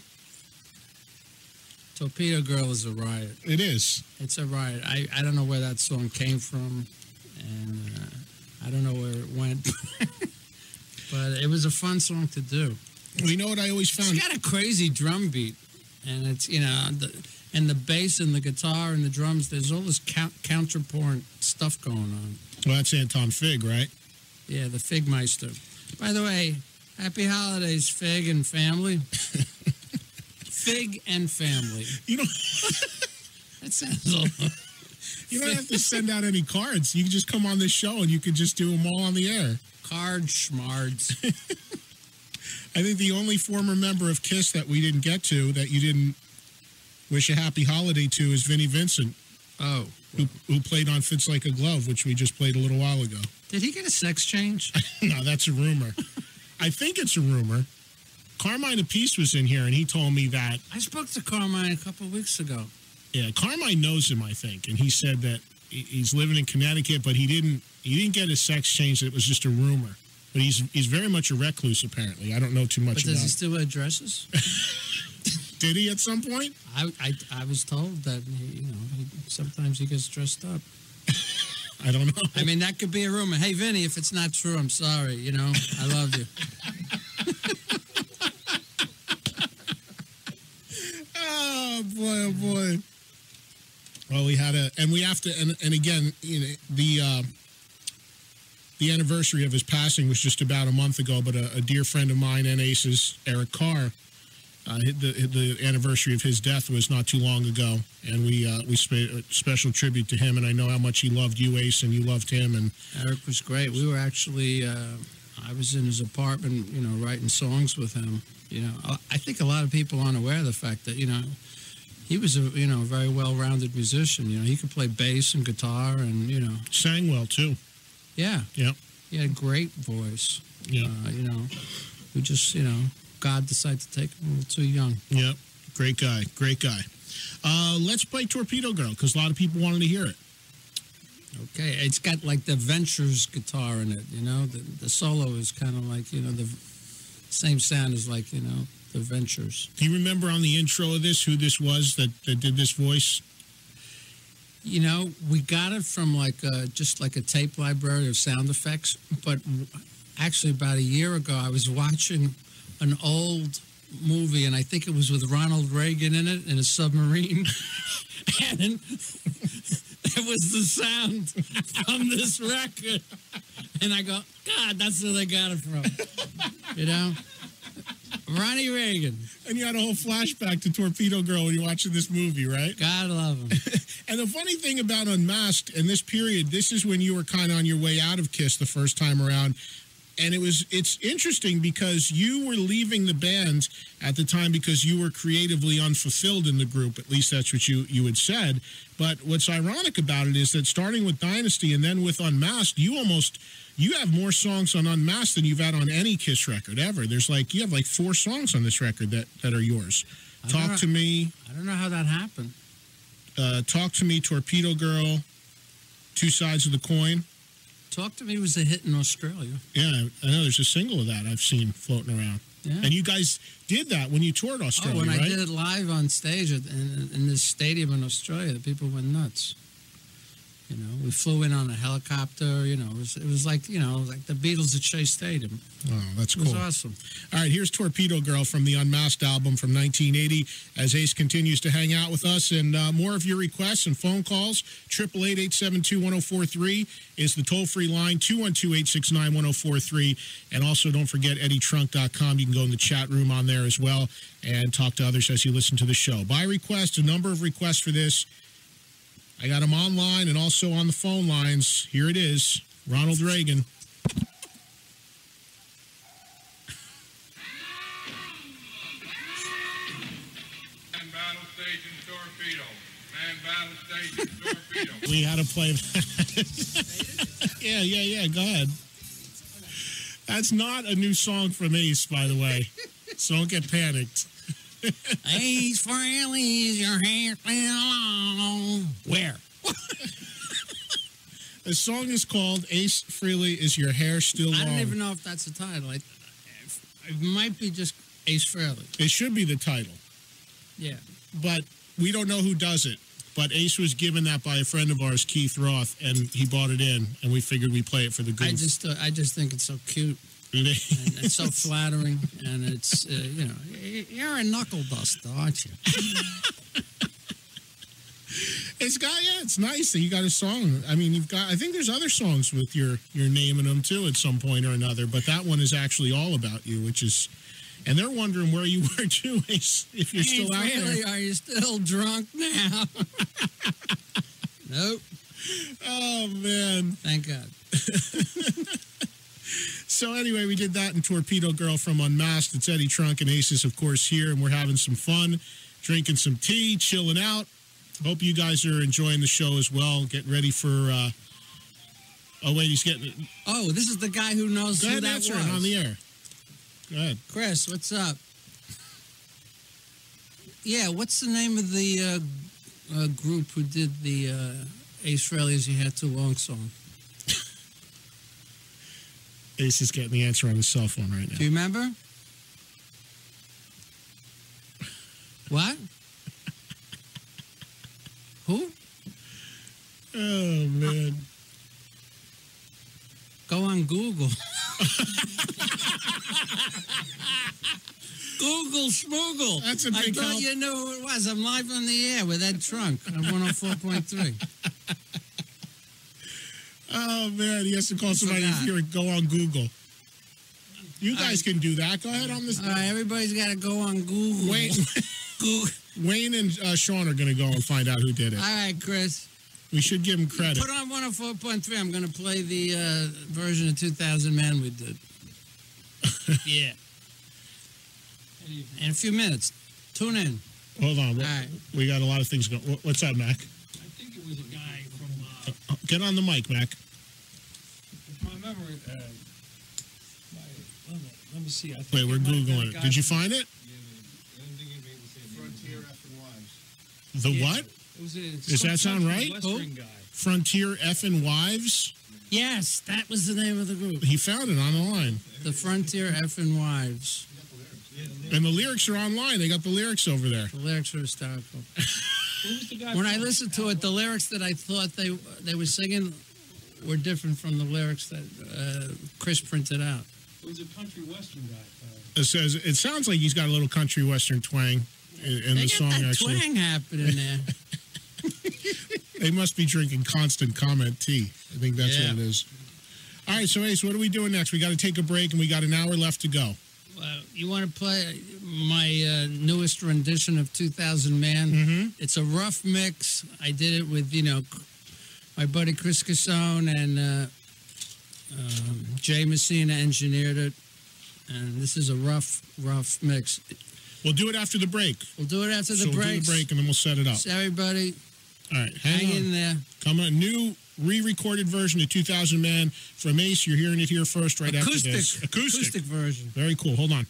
Torpedo Girl is a riot. It is. It's a riot. I, I don't know where that song came from, and uh, I don't know where it went, but it was a fun song to do. Well, you know what I always found? It's got a crazy drum beat, and it's you know, the, and the bass and the guitar and the drums. There's all this count, counterpoint stuff going on. Well, that's Anton Fig, right? Yeah, the Figmeister. By the way, happy holidays, Fig and family. Fig and family. You know, That sounds all. you don't have to send out any cards. You can just come on this show and you can just do them all on the air. Card schmards. I think the only former member of Kiss that we didn't get to that you didn't wish a happy holiday to is Vinnie Vincent, Oh, who, who played on Fits Like a Glove, which we just played a little while ago. did he get a sex change? no, that's a rumor. I think it's a rumor. Carmine Appice was in here and he told me that, I spoke to Carmine a couple of weeks ago. yeah, Carmine knows him, I think. And he said that he's living in Connecticut, but he didn't he didn't get his sex change. It was just a rumor. But he's he's very much a recluse, apparently. I don't know too much But does he still wear dresses? Did he at some point? I, I, I was told that you know he, sometimes he gets dressed up. I don't know. I mean that could be a rumor. Hey Vinny, if it's not true, I'm sorry. You know I love you. Oh boy, oh boy. Well, we had a, and we have to, and, and again, you know, the uh, the anniversary of his passing was just about a month ago. But a, a dear friend of mine and Ace's, Eric Carr, uh, the the anniversary of his death was not too long ago, and we uh, we a special tribute to him. And I know how much he loved you, Ace, and you loved him. And Eric was great. We were actually, uh, I was in his apartment, you know, writing songs with him. You know, I- I think a lot of people aren't aware of the fact that, you know, he was a, you know, a very well-rounded musician. You know, he could play bass and guitar and, you know, sang well too. yeah. Yep. He had a great voice. Yeah. Uh, you know, we just, you know, God decided to take him a little too young. Yep. Great guy. Great guy. Uh, let's play Torpedo Girl because a lot of people wanted to hear it. Okay, it's got like the Ventures guitar in it. You know, the the solo is kind of like you know the same sound as like you know the Ventures. Do you remember on the intro of this who this was that, that did this voice? You know, we got it from like uh, just like a tape library of sound effects. But actually, about a year ago, I was watching an old movie, and I think it was with Ronald Reagan in it in a submarine, and it was the sound from this record. And I go, God, that's where they got it from. You know, Ronnie Reagan. And you had a whole flashback to Torpedo Girl when you're watching this movie, right? God love him. And the funny thing about Unmasked in this period, this is when you were kind of on your way out of Kiss the first time around. And it was it's interesting because you were leaving the band at the time because you were creatively unfulfilled in the group. At least that's what you you had said. But what's ironic about it is that starting with Dynasty and then with Unmasked, you almost you have more songs on Unmasked than you've had on any Kiss record ever. There's like you have like four songs on this record that that are yours. I Talk know- to me, I don't know how that happened. uh, Talk to Me, Torpedo Girl, Two Sides of the Coin. Talk to Me was a hit in Australia. Yeah, I know there's a single of that I've seen floating around. Yeah. And you guys did that when you toured Australia, oh, when right? I did it live on stage at, in, in this stadium in Australia, the people went nuts. You know, we flew in on a helicopter. You know, it was, it was like you know, like the Beatles at Shea Stadium. Oh, that's cool. It was awesome. All right, here's Torpedo Girl from the Unmasked album from 1980 as Ace continues to hang out with us. And uh, more of your requests and phone calls. 888 872 1043 is the toll free line, 212 869 1043. And also, don't forget eddietrunk.com. You can go in the chat room on there as well and talk to others as you listen to the show. By request, a number of requests for this. I got him online and also on the phone lines. Here it is Ronald Reagan. Man battle station torpedo. Man battle station torpedo. We had to play. yeah, yeah, yeah. Go ahead. That's not a new song from Ace, by the way. So don't get panicked. Ace Frehley is your hair still long? Where? The song is called Ace Frehley Is Your Hair Still Long? I don't even know if that's the title. I, it might be just Ace Frehley. It should be the title, Yeah. but we don't know who does it. But Ace was given that by a friend of ours, Keith Roth, and he bought it in, and we figured we'd play it for the goof. I just uh, I just think it's so cute And it's so flattering and it's uh, you know you're a knuckle duster, aren't you? It's got yeah, it's nice that you got a song. I mean, you've got. I think there's other songs with your your name in them too at some point or another. But that one is actually all about you, which is. And they're wondering where you were too, if you're still out Frehley, there. are you still drunk now? nope. Oh man. Thank God. So anyway, we did that in Torpedo Girl from Unmasked. It's Eddie Trunk and Aces, of course, here, and we're having some fun, drinking some tea, chilling out. Hope you guys are enjoying the show as well. Get ready for. uh Oh wait, he's getting. Oh, this is the guy who knows Go who ahead, that answer was. on the air. Go ahead. Chris, what's up? Yeah, what's the name of the uh, uh, group who did the uh, Ace Frehley's You Had Too Long song? Ace is getting the answer on his cell phone right now. Do you remember? What? Who? Oh man. Go on Google. Google Smoogle. That's a big I thought help. you knew who it was. I'm live on the air with Ed Trunk on 104.3. Oh man, he has to call somebody forgot. here and go on Google. You guys can do that. Go ahead on this. All right, everybody's got to go on Google. Wayne, Google. Wayne and uh, Sean are going to go and find out who did it. All right, Chris. We should give him credit. Put on 104.3. I'm going to play the uh, version of 2000 Man we did. yeah. In a few minutes. Tune in. Hold on. All right. We got a lot of things going. What's up, Mac? I think it was a guy from, Oh, Get on the mic, Mac. if my memory, uh, my, let, me, let me see. I think Wait, we're it might have been a googling it. Did you find it? Yeah, I don't think you'd be able to say the name. Frontier F and Wives. The Yeah, what? It was a, Does that sound right? Western guy. Frontier effing Wives. Yes, that was the name of the group. He found it online. the Frontier F and Wives. And the lyrics are online. They got the lyrics over there. The lyrics are hysterical. Who the guy? When I listened to it, the lyrics that I thought they they were singing were different from the lyrics that uh, Chris printed out. It was a country western guy. Uh, It says it sounds like he's got a little country western twang in, in they the got song. that Actually, twang happening there. they must be drinking constant comment tea. I think that's Yeah. what it is. All right, so Ace, what are we doing next? We got to take a break, and we got an hour left to go. Uh, you want to play my uh, newest rendition of 2000 Man? Mm-hmm. It's a rough mix. I did it with, you know, my buddy Chris Casone and uh, um, Jay Messina engineered it. And this is a rough, rough mix. We'll do it after the break. We'll do it after so the we'll break. do the break, and then we'll set it up. So everybody, All right, hang, hang in there. Come on, new re-recorded version of 2000 Man from Ace. You're hearing it here first, right acoustic, after this. acoustic version. Very cool. Hold on.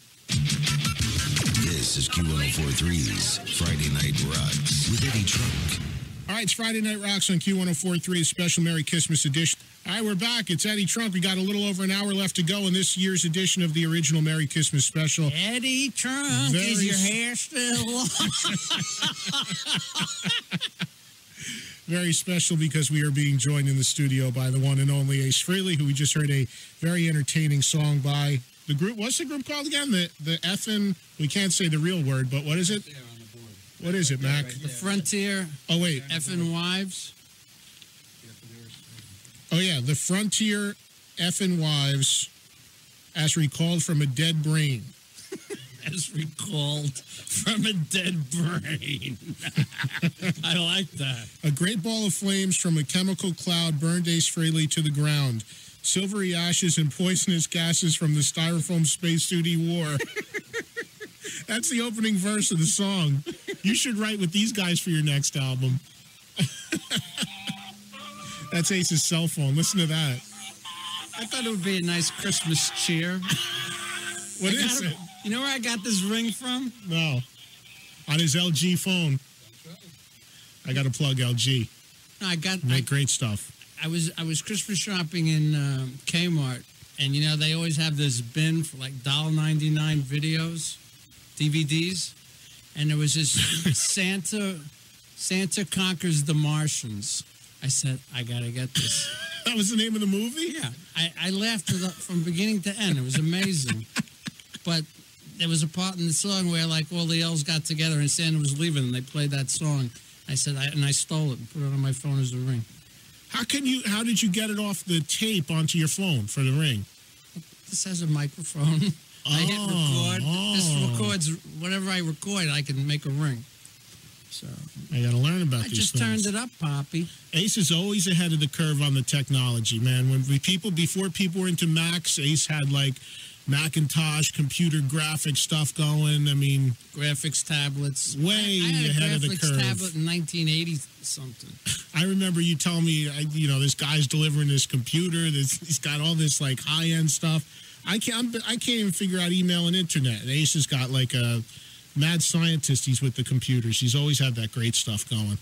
This is Q1043's Friday Night Rocks with Eddie Trunk. All right, it's Friday Night Rocks on Q1043, a special Merry Kissmas edition. All right, we're back. It's Eddie Trunk. We got a little over an hour left to go in this year's edition of the original Merry Kissmas special. Eddie Trunk, Very is your hair still long? Very special because we are being joined in the studio by the one and only Ace Frehley, who we just heard a very entertaining song by. The group, what's the group called again? The the effing, we can't say the real word, but what is it? there on the board. What is it, Mac? the Frontier Oh, wait. effing wives. Yeah, for theirs. Oh, yeah. The Frontier effing Wives, as recalled from a dead brain. As recalled from a dead brain. I like that. A great ball of flames from a chemical cloud burned Ace Frehley to the ground. Silvery ashes and poisonous gases from the styrofoam spacesuit he wore. That's the opening verse of the song. You should write with these guys for your next album. That's Ace's cell phone. Listen to that. I thought it would be a nice Christmas cheer. What I is got it? You know where I got this ring from? No. On his LG phone. I got to plug LG. No, I got. I, great stuff. I was I was Christmas shopping in um, Kmart, and you know they always have this bin for like ninety nine videos, DVDs, and there was this Santa Santa conquers the Martians. I said I gotta get this. That was the name of the movie? Yeah, I, I laughed from beginning to end. It was amazing. but there was a part in the song where like all the elves got together and Santa was leaving and they played that song. I said, I, and I stole it and put it on my phone as a ring. How can you how did you get it off the tape onto your phone for the ring? This has a microphone. I hit oh, record. Oh, This oh. records whatever I record. I can make a ring. So I got to learn about I just things. turned it up, Poppy. Ace is always ahead of the curve on the technology, man. When we people before people were into Macs, Ace had like Macintosh computer graphic stuff going. I mean, Graphics tablets. Way I, I ahead of the graphics curve. tablet in 1980 something. I remember you telling me, I, you know, this guy's delivering this computer. This, he's got all this like high end stuff. I can't. I can't even figure out email and internet. And Ace has got like a mad scientist. He's with the computers. He's always had that great stuff going.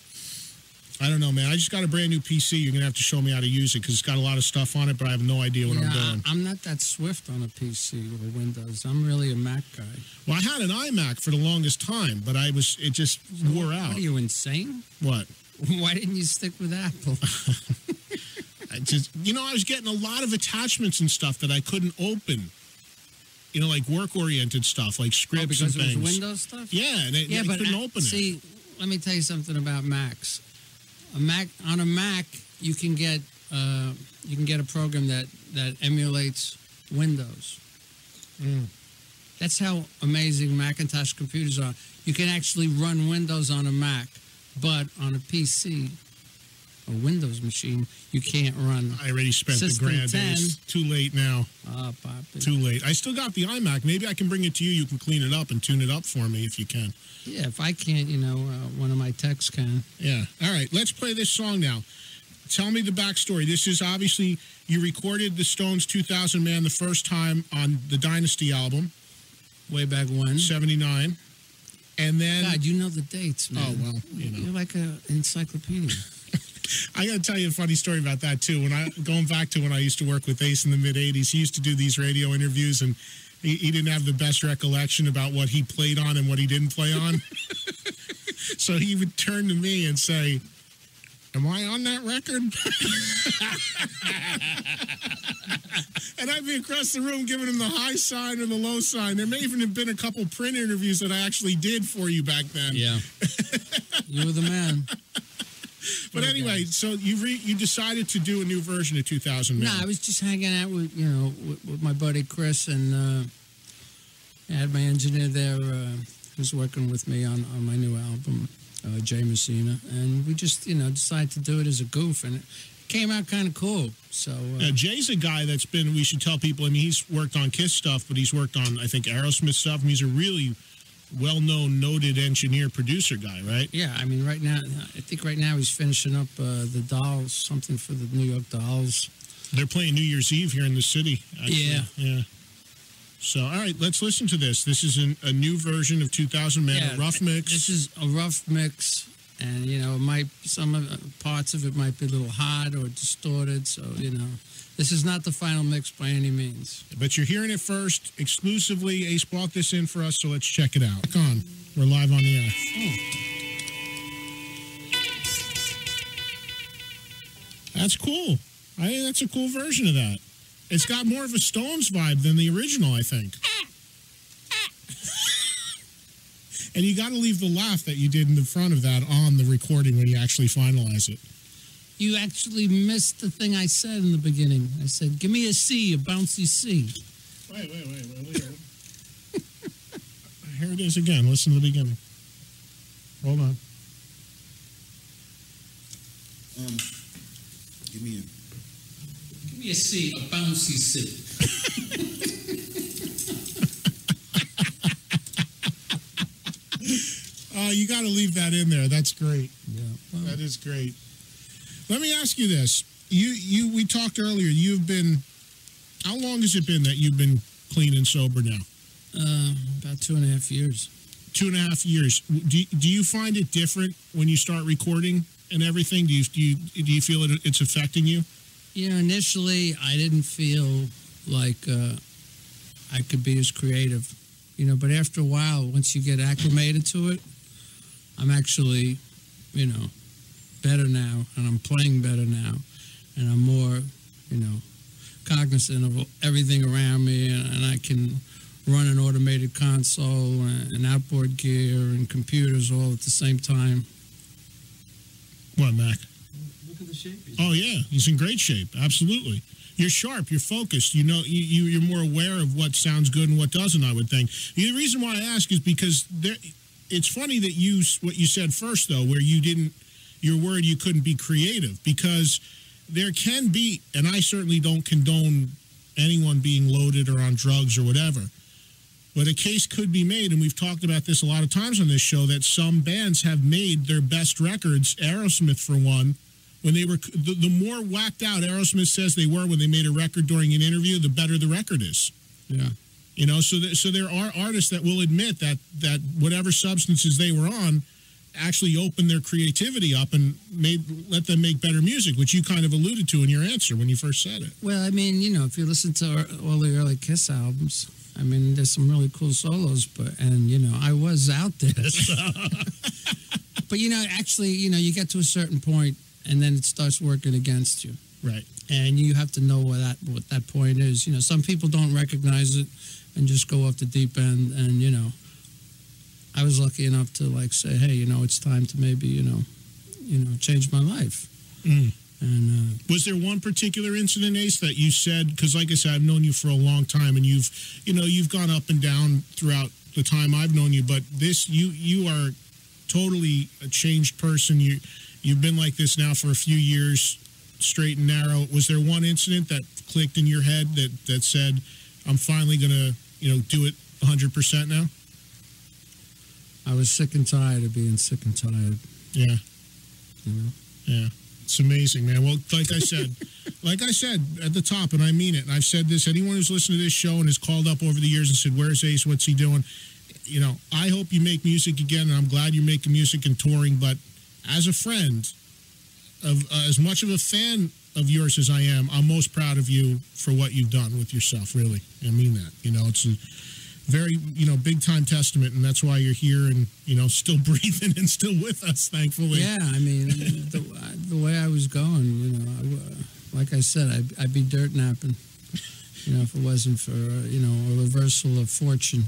I don't know, man. I just got a brand new PC. You're gonna have to show me how to use it because it's got a lot of stuff on it, but I have no idea what Yeah, I'm doing. I, am not that swift on a PC or Windows. I'm really a Mac guy. Well, I had an iMac for the longest time, but I was it just wore out. What are you insane? What? Why didn't you stick with Apple? I just you know I was getting a lot of attachments and stuff that I couldn't open. You know, like work oriented stuff, like Oh, scripts because and things. Windows stuff. Yeah, and it, yeah, but couldn't open it. see, let me tell you something about Macs. A Mac on a Mac, you can get uh, you can get a program that that emulates Windows. Mm. That's how amazing Macintosh computers are. You can actually run Windows on a Mac, but on a PC, a Windows machine, you can't run. I already spent System the grand 10. days. Too late now. Uh, Too late. I still got the iMac. Maybe I can bring it to you. You can clean it up and tune it up for me if you can. Yeah, if I can't, you know, uh, one of my techs can. Yeah. All right. Let's play this song now. Tell me the backstory. This is obviously you recorded the Stones 2000 Man the first time on the Dynasty album, Way back when. '79, and then God, you know the dates, man. Oh, well, you know. You're like an encyclopedia. I got to tell you a funny story about that too. When I going back to when I used to work with Ace in the mid '80s, he used to do these radio interviews, and he, he didn't have the best recollection about what he played on and what he didn't play on. so he would turn to me and say, Am I on that record? and I'd be across the room giving him the high sign or the low sign. There may even have been a couple print interviews that I actually did for you back then. Yeah. you were the man. But anyway, so you re- you decided to do a new version of 2000 No, I was just hanging out with you know with, with my buddy Chris, and uh, I had my engineer there uh, who's working with me on, on my new album, uh, Jay Messina, and we just you know decided to do it as a goof, and it came out kind of cool. So uh, Now, Jay's a guy that's been, we should tell people, I mean, he's worked on Kiss stuff, but he's worked on, I think, Aerosmith stuff. And he's a really well known, noted engineer, producer guy, right? yeah, I mean right now I think right now he's finishing up uh, the Dolls, something for the New York Dolls. They're playing New Year's Eve here in the city. actually. Yeah. Yeah. So, all right, let's listen to this. This is an, a new version of 2000 Man, a rough mix. This is a rough mix, and you know, it might some of uh, parts of it might be a little hard or distorted. So you know, this is not the final mix by any means. But you're hearing it first exclusively. Ace brought this in for us, so let's check it out. Come on. We're live on the air. Oh. That's cool. I think that's a cool version of that. It's got more of a Stones vibe than the original, I think. and you got to leave the laugh that you did in the front of that on the recording when you actually finalize it. You actually missed the thing I said in the beginning. I said, "Give me a C, a bouncy C." Wait, wait, wait, wait. wait. Here it is again. Listen to the beginning. Hold on. Um, give me a. Give me a C, a bouncy C. Uh, you got to leave that in there. That's great. Yeah. That is great. Let me ask you this: you, you, we talked earlier. You've been. How long has it been that you've been clean and sober now? Uh, about two and a half years. Two and a half years. Do, do you find it different when you start recording and everything? Do you do you, do you feel it, it's affecting you? You know, initially I didn't feel like uh, I could be as creative, you know, but after a while, once you get acclimated to it, I'm actually, you know, better now and I'm playing better now and I'm more, you know, cognizant of everything around me and, and I can run an automated console and, and outboard gear and computers all at the same time. What, Mac? Look at the shape. Oh yeah, he's in great shape. Absolutely. You're sharp. You're focused. You know, you, you you're more aware of what sounds good and what doesn't. I would think. The reason why I ask is because there. It's funny that you what you said first though, where you didn't. You're worried you couldn't be creative because there can be, and I certainly don't condone anyone being loaded or on drugs or whatever. But a case could be made, and we've talked about this a lot of times on this show, that some bands have made their best records, Aerosmith for one, when they were the, the more whacked out Aerosmith says they were when they made a record during an interview, the better the record is. Yeah. You know, so that, so there are artists that will admit that that whatever substances they were on actually opened their creativity up and made let them make better music, which you kind of alluded to in your answer when you first said it. Well, I mean, you know, if you listen to our, all the early Kiss albums, I mean, there's some really cool solos, but and you know, I was out there. So. but you know, actually, you know, you get to a certain point, and then it starts working against you, Right. and you have to know what that what that point is. You know, some people don't recognize it and just go off the deep end, and you know, I was lucky enough to like say, hey, you know, it's time to maybe you know, you know, change my life. Mm. And uh, Was there one particular incident, Ace, that you said? Because, like I said, I've known you for a long time, and you've, you know, you've gone up and down throughout the time I've known you. But this, you, you are totally a changed person. You, you've been like this now for a few years, straight and narrow. Was there one incident that clicked in your head that that said, "I'm finally gonna, you know, do it 100 percent now"? I was sick and tired of being sick and tired. Yeah. You know. Yeah. It's amazing, man. Well, like I said, like I said at the top, and I mean it, and I've said this, anyone who's listened to this show and has called up over the years and said, Where's Ace? What's he doing? You know, I hope you make music again, and I'm glad you're making music and touring, but as a friend, of uh, as much of a fan of yours as I am, I'm most proud of you for what you've done with yourself. Really, I mean that. You know, it's a very you know big time testament, and that's why you're here and you know still breathing and still with us. Thankfully. Yeah, I mean, the, the way I was going, you know, I, like I said, I'd, I'd be dirt napping. You know, if it wasn't for uh, you know a reversal of fortune.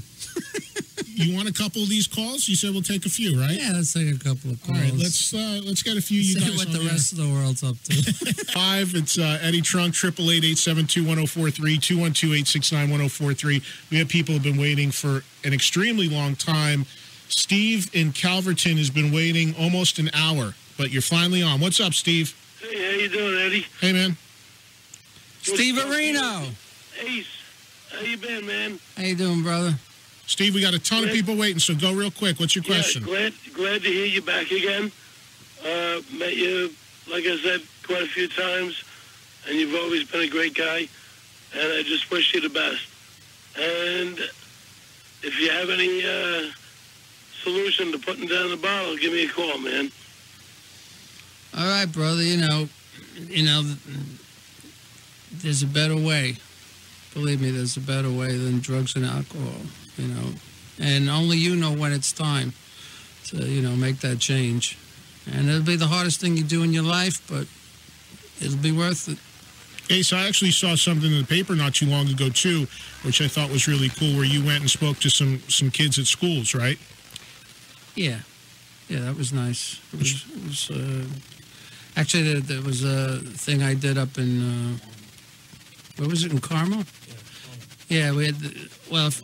You want a couple of these calls? You said we'll take a few, right? Yeah, let's take a couple of calls. right, let's uh, let's get a few. You see guys what on the there. rest of the world's up to. Five. It's uh, Eddie Trunk. Triple eight eight seven two one zero four three two one two eight six nine one zero four three. We have people who've been waiting for an extremely long time. Steve in Calverton has been waiting almost an hour, but you're finally on. What's up, Steve? Hey, how you doing, Eddie? Hey, man. Steve Areno. Ace, how you been, man? How you doing, brother? Steve, we got a ton of people waiting, so go real quick. What's your question? Yeah, glad glad to hear you back again. Uh, met you, like I said, quite a few times, and you've always been a great guy. And I just wish you the best. And if you have any uh, solution to putting down the bottle, give me a call, man. All right, brother. You know, you know, there's a better way. Believe me, there's a better way than drugs and alcohol. You know, and only you know when it's time to you know make that change. And it'll be the hardest thing you do in your life, but it'll be worth it. Ace, I actually saw something in the paper not too long ago too, which I thought was really cool, where you went and spoke to some some kids at schools, right? Yeah, yeah, that was nice. It was, it was uh, actually there, there was a thing I did up in uh, where was it in Carmel? Yeah, we had the- well, if-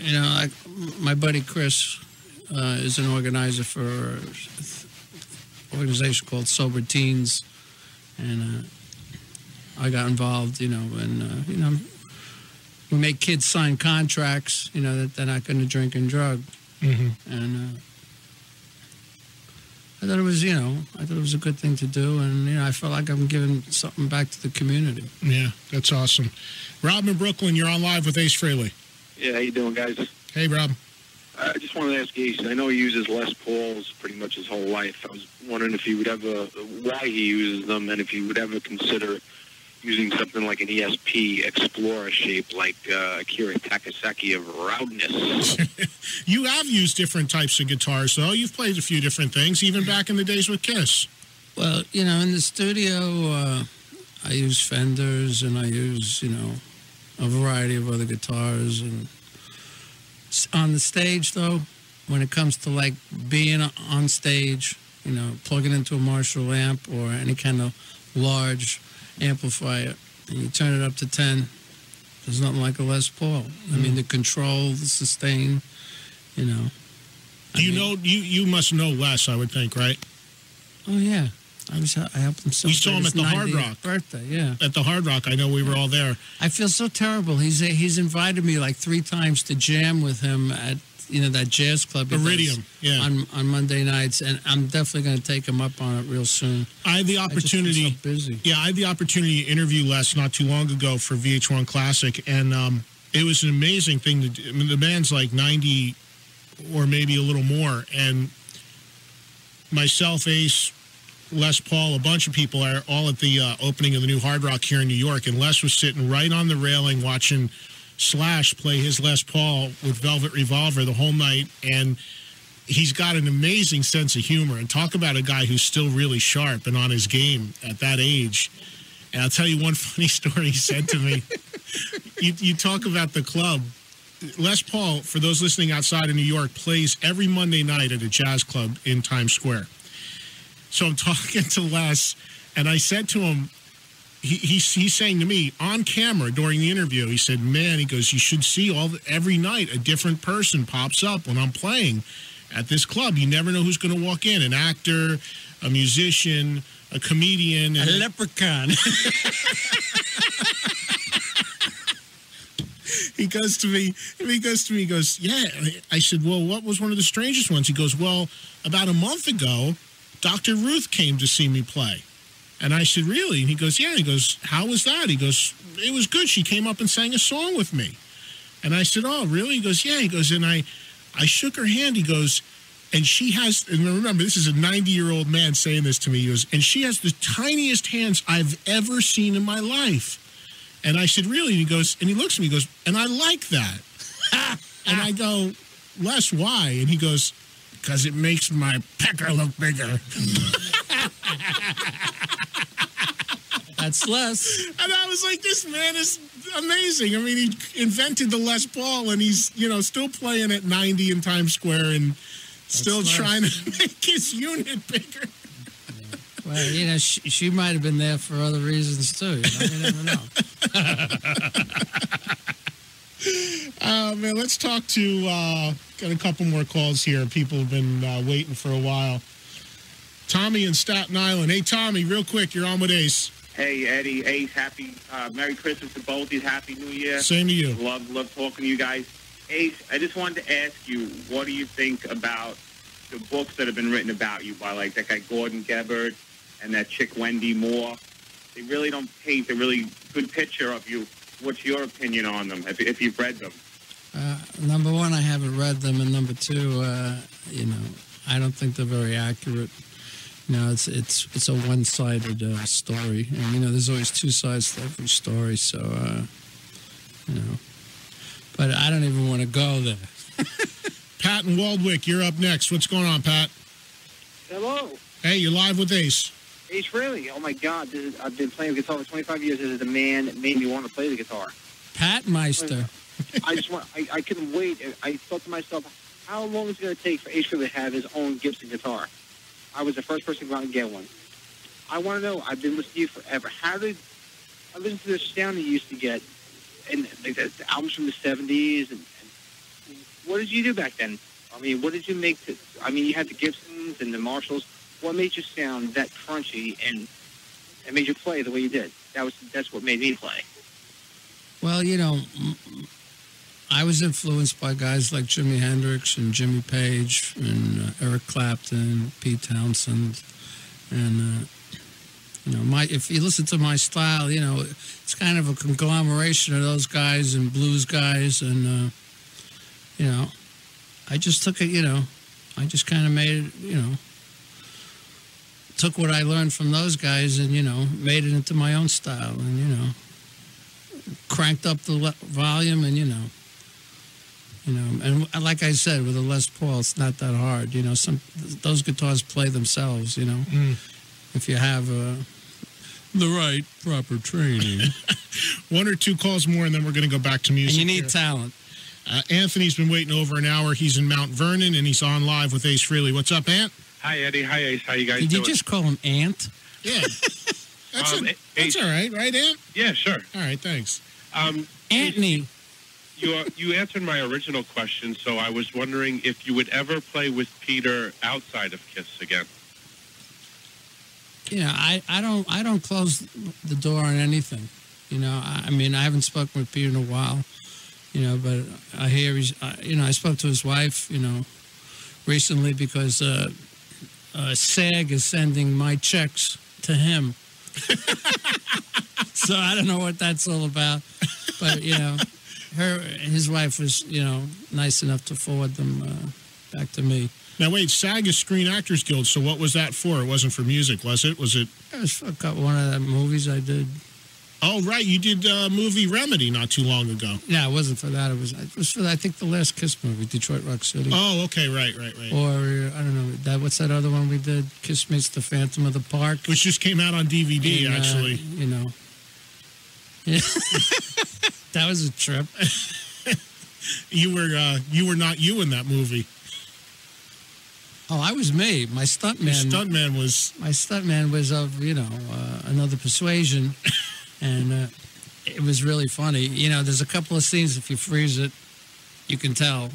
you know, like my buddy Chris uh, is an organizer for an organization called Sober Teens, and uh, I got involved. You know, and uh, you know, we make kids sign contracts. You know that they're not going to drink and drug Mm-hmm. and uh, I thought it was, you know, I thought it was a good thing to do, and you know, I felt like I'm giving something back to the community. Yeah, that's awesome. Rob in Brooklyn, you're on live with Ace Frehley. Yeah, how you doing, guys? Hey, Rob. I just wanted to ask Ace. I know he uses Les Pauls pretty much his whole life. I was wondering if he would ever, why he uses them, and if he would ever consider using something like an ESP Explorer shape, like uh, Akira Takasaki of Loudness. You have used different types of guitars, though. You've played a few different things, even back in the days with Kiss. Well, you know, in the studio, uh, I use Fenders, and I use, you know, a variety of other guitars, and on the stage, though, when it comes to like being on stage, you know, plugging into a Marshall amp or any kind of large amplifier, and you turn it up to 10, there's nothing like a Les Paul. I mean, mm-hmm. the control, the sustain, you know. Do you know you you must know Les? I would think, right? Oh, yeah. I was I helped him We saw him at the Hard Rock. birthday, yeah. At the Hard Rock, I know we were all there. I feel so terrible. He's he's invited me like three times to jam with him at you know that jazz club Iridium, yeah. on on Monday nights, and I'm definitely going to take him up on it real soon. I had the I just been opportunity. so busy. Yeah, I had the opportunity to interview Les not too long ago for VH1 Classic, and um, it was an amazing thing to do. I mean, the band's like 90 or maybe a little more, and myself, Ace, Les Paul, a bunch of people are all at the uh, opening of the new Hard Rock here in New York, and Les was sitting right on the railing watching Slash play his Les Paul with Velvet Revolver the whole night, and he's got an amazing sense of humor. And talk about a guy who's still really sharp and on his game at that age. And I'll tell you one funny story he said to me. you, you talk about the club. Les Paul, for those listening outside of New York, plays every Monday night at a jazz club in Times Square. So I'm talking to Les, and I said to him, he, he's, he's saying to me on camera during the interview, he said, "Man, he goes, you should see all the, every night a different person pops up when I'm playing at this club. You never know who's going to walk in: an actor, a musician, a comedian, A leprechaun. he goes to me he goes to me he goes yeah i said well what was one of the strangest ones he goes well about a month ago dr ruth came to see me play and i said really and he goes yeah he goes how was that he goes it was good she came up and sang a song with me and i said oh really he goes yeah he goes and i i shook her hand he goes and she has, and remember, this is a 90 year old man saying this to me. He goes, and she has the tiniest hands I've ever seen in my life. And I said, really? And he goes, and he looks at me, he goes, and I like that. and I go, Les, why? And he goes, because it makes my pecker look bigger. That's Les. And I was like, this man is amazing. I mean, he invented the Les Paul, and he's, you know, still playing at 90 in Times Square and still nice. trying to make his unit bigger. Well, you know, she, she might have been there for other reasons too. You, know? you never know. Uh, man, let's talk to, uh, got a couple more calls here. People have been uh, waiting for a while. Tommy in Staten Island. Hey, Tommy, real quick, you're on with Ace. Hey, Eddie, Ace, happy uh, Merry Christmas to both of you. Happy New Year. Same to you. Love, love talking to you guys. Ace, I just wanted to ask you, what do you think about the books that have been written about you by like that guy Gordon Gebert and that chick Wendy Moore? They really don't paint a really good picture of you. What's your opinion on them, if, if you've read them? Uh, number one, I haven't read them, and number two, uh, you know, I don't think they're very accurate. You know, it's it's it's a one-sided uh, story, and you know, there's always two sides to every story. So, uh, you know, but I don't even want to go there. Pat and Waldwick, you're up next. What's going on, Pat? Hello. Hey, you're live with Ace. Ace Frehley. Oh my God, this is, I've been playing guitar for 25 years. This is the man that made me want to play the guitar. Pat Meister. I just want. I, I couldn't wait. I thought to myself, how long is it going to take for Ace Frehley to have his own Gibson guitar? I was the first person to go out and get one. I want to know. I've been listening to you forever. How did I listened to the sound you used to get, and like, the, the albums from the 70s, and, and what did you do back then? I mean, what did you make? To, I mean, you had the Gibsons and the Marshalls. What made you sound that crunchy and and made you play the way you did? That was that's what made me play. Well, you know, I was influenced by guys like Jimi Hendrix and Jimmy Page and uh, Eric Clapton, Pete Townshend, and uh, you know, my if you listen to my style, you know, it's kind of a conglomeration of those guys and blues guys, and uh, you know, I just took it, you know, I just kind of made it, you know. Took what I learned from those guys and you know made it into my own style and you know cranked up the volume and you know you know and like i said with a les paul it's not that hard you know some those guitars play themselves you know Mm. if you have uh, the right proper training One or two calls more, and then we're going to go back to music. and you need here. talent Uh, Anthony's been waiting over an hour. He's in Mount Vernon, and he's on live with Ace Frehley. What's up, Ant? Hi, Eddie. Hi, Ace. How you guys did you doing? just call him ant Yeah. That's, Um, a- that's all right, right, Ant? Yeah, sure. All right, thanks. Um, Anthony. you you answered my original question, so I was wondering if you would ever play with Peter outside of Kiss again. you know, I, I don't I don't close the door on anything. You know, I, I mean, I haven't spoken with Peter in a while. You know, but I hear he's. Uh, you know, I spoke to his wife. You know, recently because uh, uh, SAG is sending my checks to him. so I don't know what that's all about, but you know, her his wife was you know nice enough to forward them uh, back to me. Now, wait, SAG is Screen Actors Guild, so what was that for? It wasn't for music, was it? Was it? It was for one of the movies I did. Oh, right. You did uh, movie Remedy not too long ago. Yeah, it wasn't for that. It was it was for I think the last Kiss movie, Detroit Rock City. Oh, okay. Right, right, right. Or uh, I don't know that. What's that other one we did? Kiss meets the Phantom of the Park, Which just came out on DVD, And, uh, actually. you know, yeah. that was a trip. You were uh, you were not you in that movie. Oh, I was me. My stuntman. Your stuntman was my stuntman was of you know uh, another persuasion, and uh, it was really funny. You know, there's a couple of scenes if you freeze it, you can tell.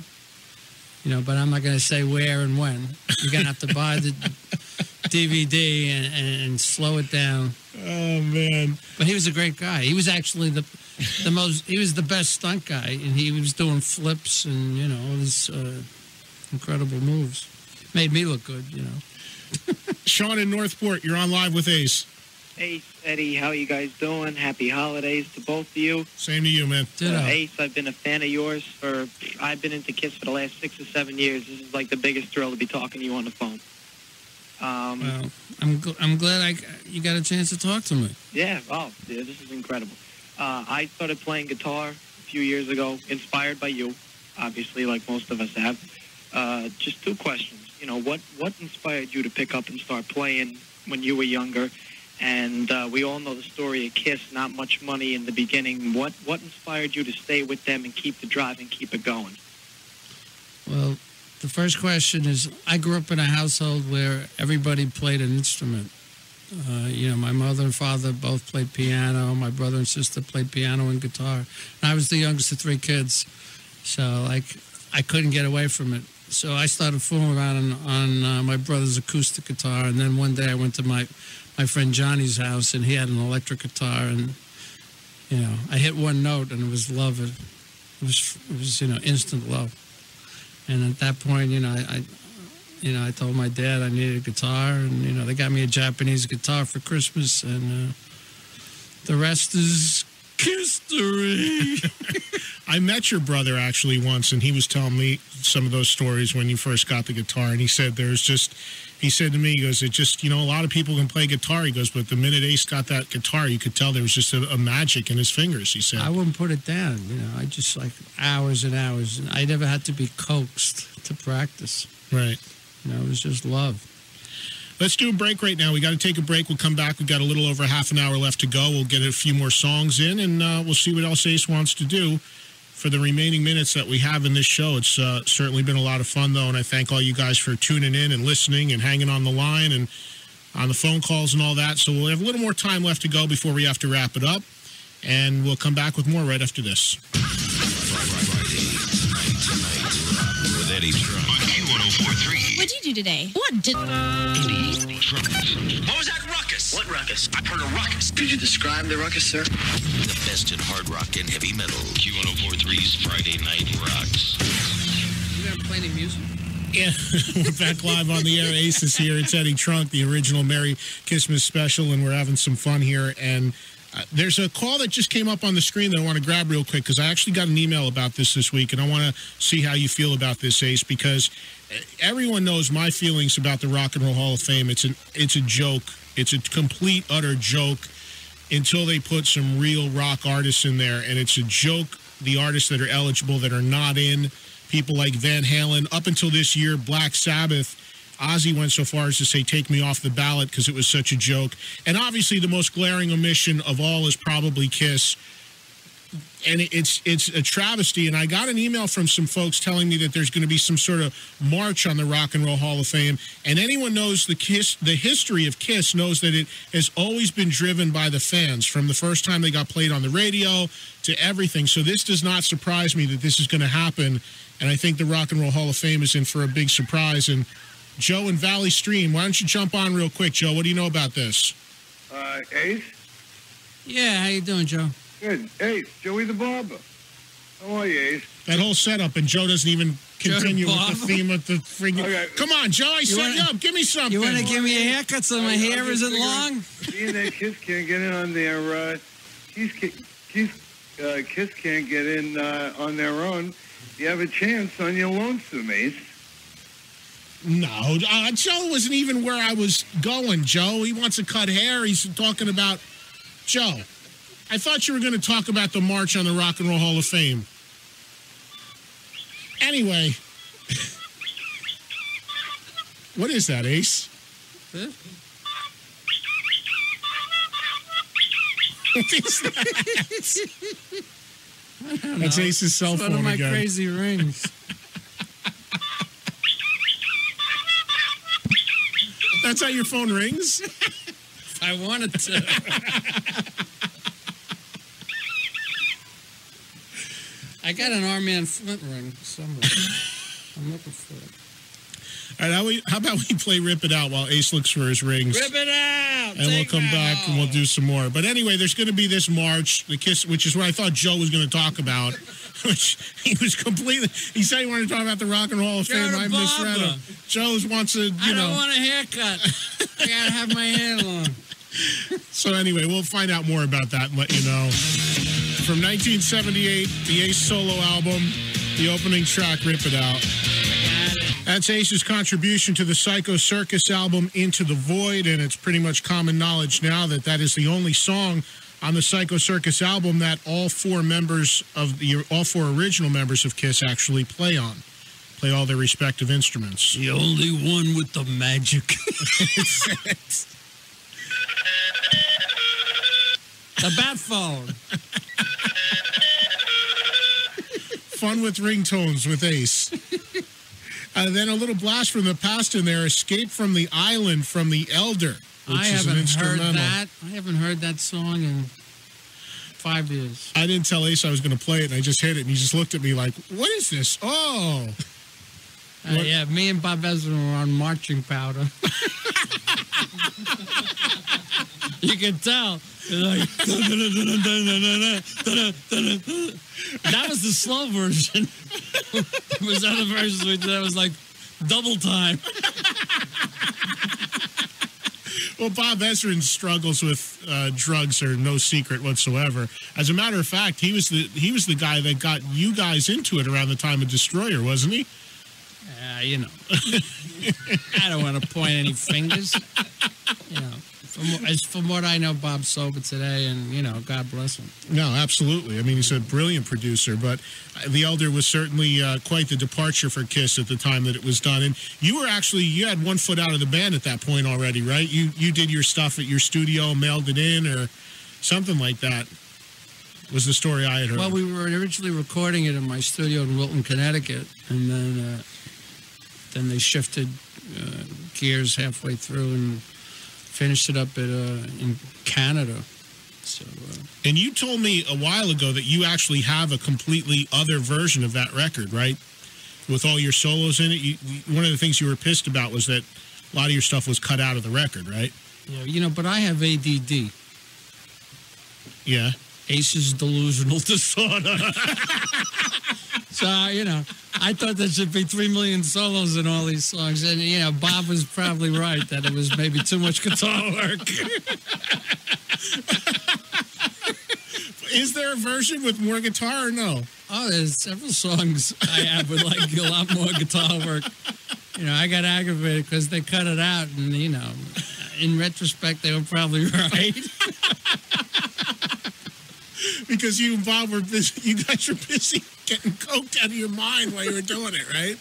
You know, but I'm not going to say where and when. You're going to have to buy the DVD and, and, and slow it down. Oh man! But he was a great guy. He was actually the the most. He was the best stunt guy, and he was doing flips and you know all these uh, incredible moves. Made me look good, you know. Sean in Northport. You're on live with Ace. Ace, Eddie, how you guys doing? Happy holidays to both of you. Same to you, man. Uh, Ace, I've been a fan of yours for, I've been into Kiss for the last six or seven years. This is like the biggest thrill to be talking to you on the phone. Um, Well, I'm gl- I'm glad I you got a chance to talk to me. Yeah, oh, yeah, this is incredible. Uh, I started playing guitar a few years ago, inspired by you, obviously, like most of us have. Uh, just two questions. You know, what, what inspired you to pick up and start playing when you were younger? And uh, we all know the story of Kiss, not much money in the beginning. What, what inspired you to stay with them and keep the drive and keep it going? Well, the first question is I grew up in a household where everybody played an instrument. Uh, you know, my mother and father both played piano. My brother and sister played piano and guitar. And I was the youngest of three kids, so like I couldn't get away from it. So I started fooling around on, on uh, my brother's acoustic guitar, and then one day I went to my my friend Johnny's house, and he had an electric guitar, and you know I hit one note, and it was love. It, was it was you know instant love. And at that point, you know, I, I, you know, I told my dad I needed a guitar, and you know, they got me a Japanese guitar for Christmas, and uh, the rest is history. I met your brother actually once, and he was telling me some of those stories when you first got the guitar. And he said there's just, he said to me, he goes, it just, you know, a lot of people can play guitar. He goes, but the minute Ace got that guitar, you could tell there was just a, a magic in his fingers. He said, I wouldn't put it down. You know, I just like hours and hours, and I never had to be coaxed to practice. Right. You know, it was just love. Let's do a break right now. We got to take a break. We'll come back. We've got a little over half an hour left to go. We'll get a few more songs in, and uh, we'll see what else Ace wants to do for the remaining minutes that we have in this show. It's uh, certainly been a lot of fun, though, and I thank all you guys for tuning in and listening and hanging on the line and on the phone calls and all that. So we'll have a little more time left to go before we have to wrap it up, and we'll come back with more right after this. With Eddie Trunk. On Q1043. What'd you do today? What did? What was that ruckus? What ruckus? I've heard a ruckus. Could you describe the ruckus, sir? The best in hard rock and heavy metal. Q1043's Friday Night Rocks. You gonna play any music? Yeah, we're back live on the air. Ace is here. It's Eddie Trunk, the original Merry Kissmas special, and we're having some fun here. And uh, there's a call that just came up on the screen that I want to grab real quick because I actually got an email about this this week, and I want to see how you feel about this, Ace, because uh, everyone knows my feelings about the Rock and Roll Hall of Fame. It's an it's a joke. It's a complete utter joke until they put some real rock artists in there, and it's a joke. The artists that are eligible that are not in people like Van Halen. Up until this year, Black Sabbath, Ozzy went so far as to say, take me off the ballot because it was such a joke. And obviously, the most glaring omission of all is probably Kiss. And it's it's a travesty. And I got an email from some folks telling me that there's going to be some sort of march on the Rock and Roll Hall of Fame. And anyone knows the Kiss, the history of Kiss, knows that it has always been driven by the fans from the first time they got played on the radio to everything. So this does not surprise me that this is going to happen. And I think the Rock and Roll Hall of Fame is in for a big surprise. And Joe in Valley Stream, why don't you jump on real quick, Joe? What do you know about this? Uh, Ace? Yeah, how you doing, Joe? Good. Ace, Joey the Barber. How are you, Ace? That whole setup, and Joe doesn't even continue with the theme of the freaking. Okay. Come on, Joe! I You set wanna- you up. Give me something. You want to give me a haircut so my I- I'm hair isn't figuring, long? Being that Kiss can't get in on their, uh, Kiss, Kiss, uh, Kiss can't get in uh, on their own, you have a chance on your lonesome, Ace. No, uh, Joe wasn't even where I was going. Joe, he wants to cut hair. He's talking about Joe. I thought you were going to talk about the march on the Rock and Roll Hall of Fame. Anyway, what is that, Ace? Huh? What is that? That's know. Ace's cell It's phone One of my again. crazy rings. That's how your phone rings? I wanted to. I got an Armand Flint ring somewhere. I'm looking for it. All right, how, we, how about we play Rip It Out while Ace looks for his rings? Rip it out! and we'll come back and we'll do some more. But anyway, there's going to be this march, the kiss, which is what I thought Joe was going to talk about. Which he was completely. He said he wanted to talk about the Rock and Roll of Fame. I misread him. Joe's wants to, you I know. don't want a haircut. I gotta have my hair long. So anyway, we'll find out more about that and let you know. From 1978, the Ace solo album, the opening track, Rip It Out. That's Ace's contribution to the Psycho Circus album, Into the Void, and it's pretty much common knowledge now that that is the only song on the Psycho Circus album that all four members of the all four original members of Kiss actually play on, play all their respective instruments. The only one with the magic. the bat phone. Fun with ringtones with Ace. Uh, then a little blast from the past in there. Escape from the Island from the Elder, which I is an haven't heard instrumental. that. I haven't heard that song in five years. I didn't tell Ace I was going to play it, and I just hit it, and he just looked at me like, "What is this?" Oh, Uh, yeah, me and Bob Ezrin were on marching powder. you can tell. Like, that was the slow version. was other versions we did that was like double time. well, Bob Ezrin struggles with uh, drugs are no secret whatsoever. As a matter of fact, he was the he was the guy that got you guys into it around the time of Destroyer, wasn't he? Uh, you know, I don't want to point any fingers. You know, from, as from what I know, Bob's sober today, and you know, God bless him. No, absolutely. I mean, he's a brilliant producer, but The Elder was certainly uh, quite the departure for Kiss at the time that it was done. And you were actually you had one foot out of the band at that point already, right? You you did your stuff at your studio, mailed it in, or something like that. Was the story I had heard? Well, we were originally recording it in my studio in Wilton, Connecticut, and then uh, then they shifted uh, gears halfway through and finished it up at uh, in Canada. So, uh, And you told me a while ago that you actually have a completely other version of that record, right? With all your solos in it. You, one of the things you were pissed about was that a lot of your stuff was cut out of the record, right? yeah, you know, but I have ADD, Yeah. Ace's delusional disorder. so you know, I thought there should be three million solos in all these songs, and you know, Bob was probably right that it was maybe too much guitar work. Is there a version with more guitar or no? Oh, there's several songs I have with like a lot more guitar work. You know, I got aggravated because they cut it out, and you know, in retrospect, they were probably right. Because you and Bob were busy. You guys were busy getting coked out of your mind while you were doing it, right?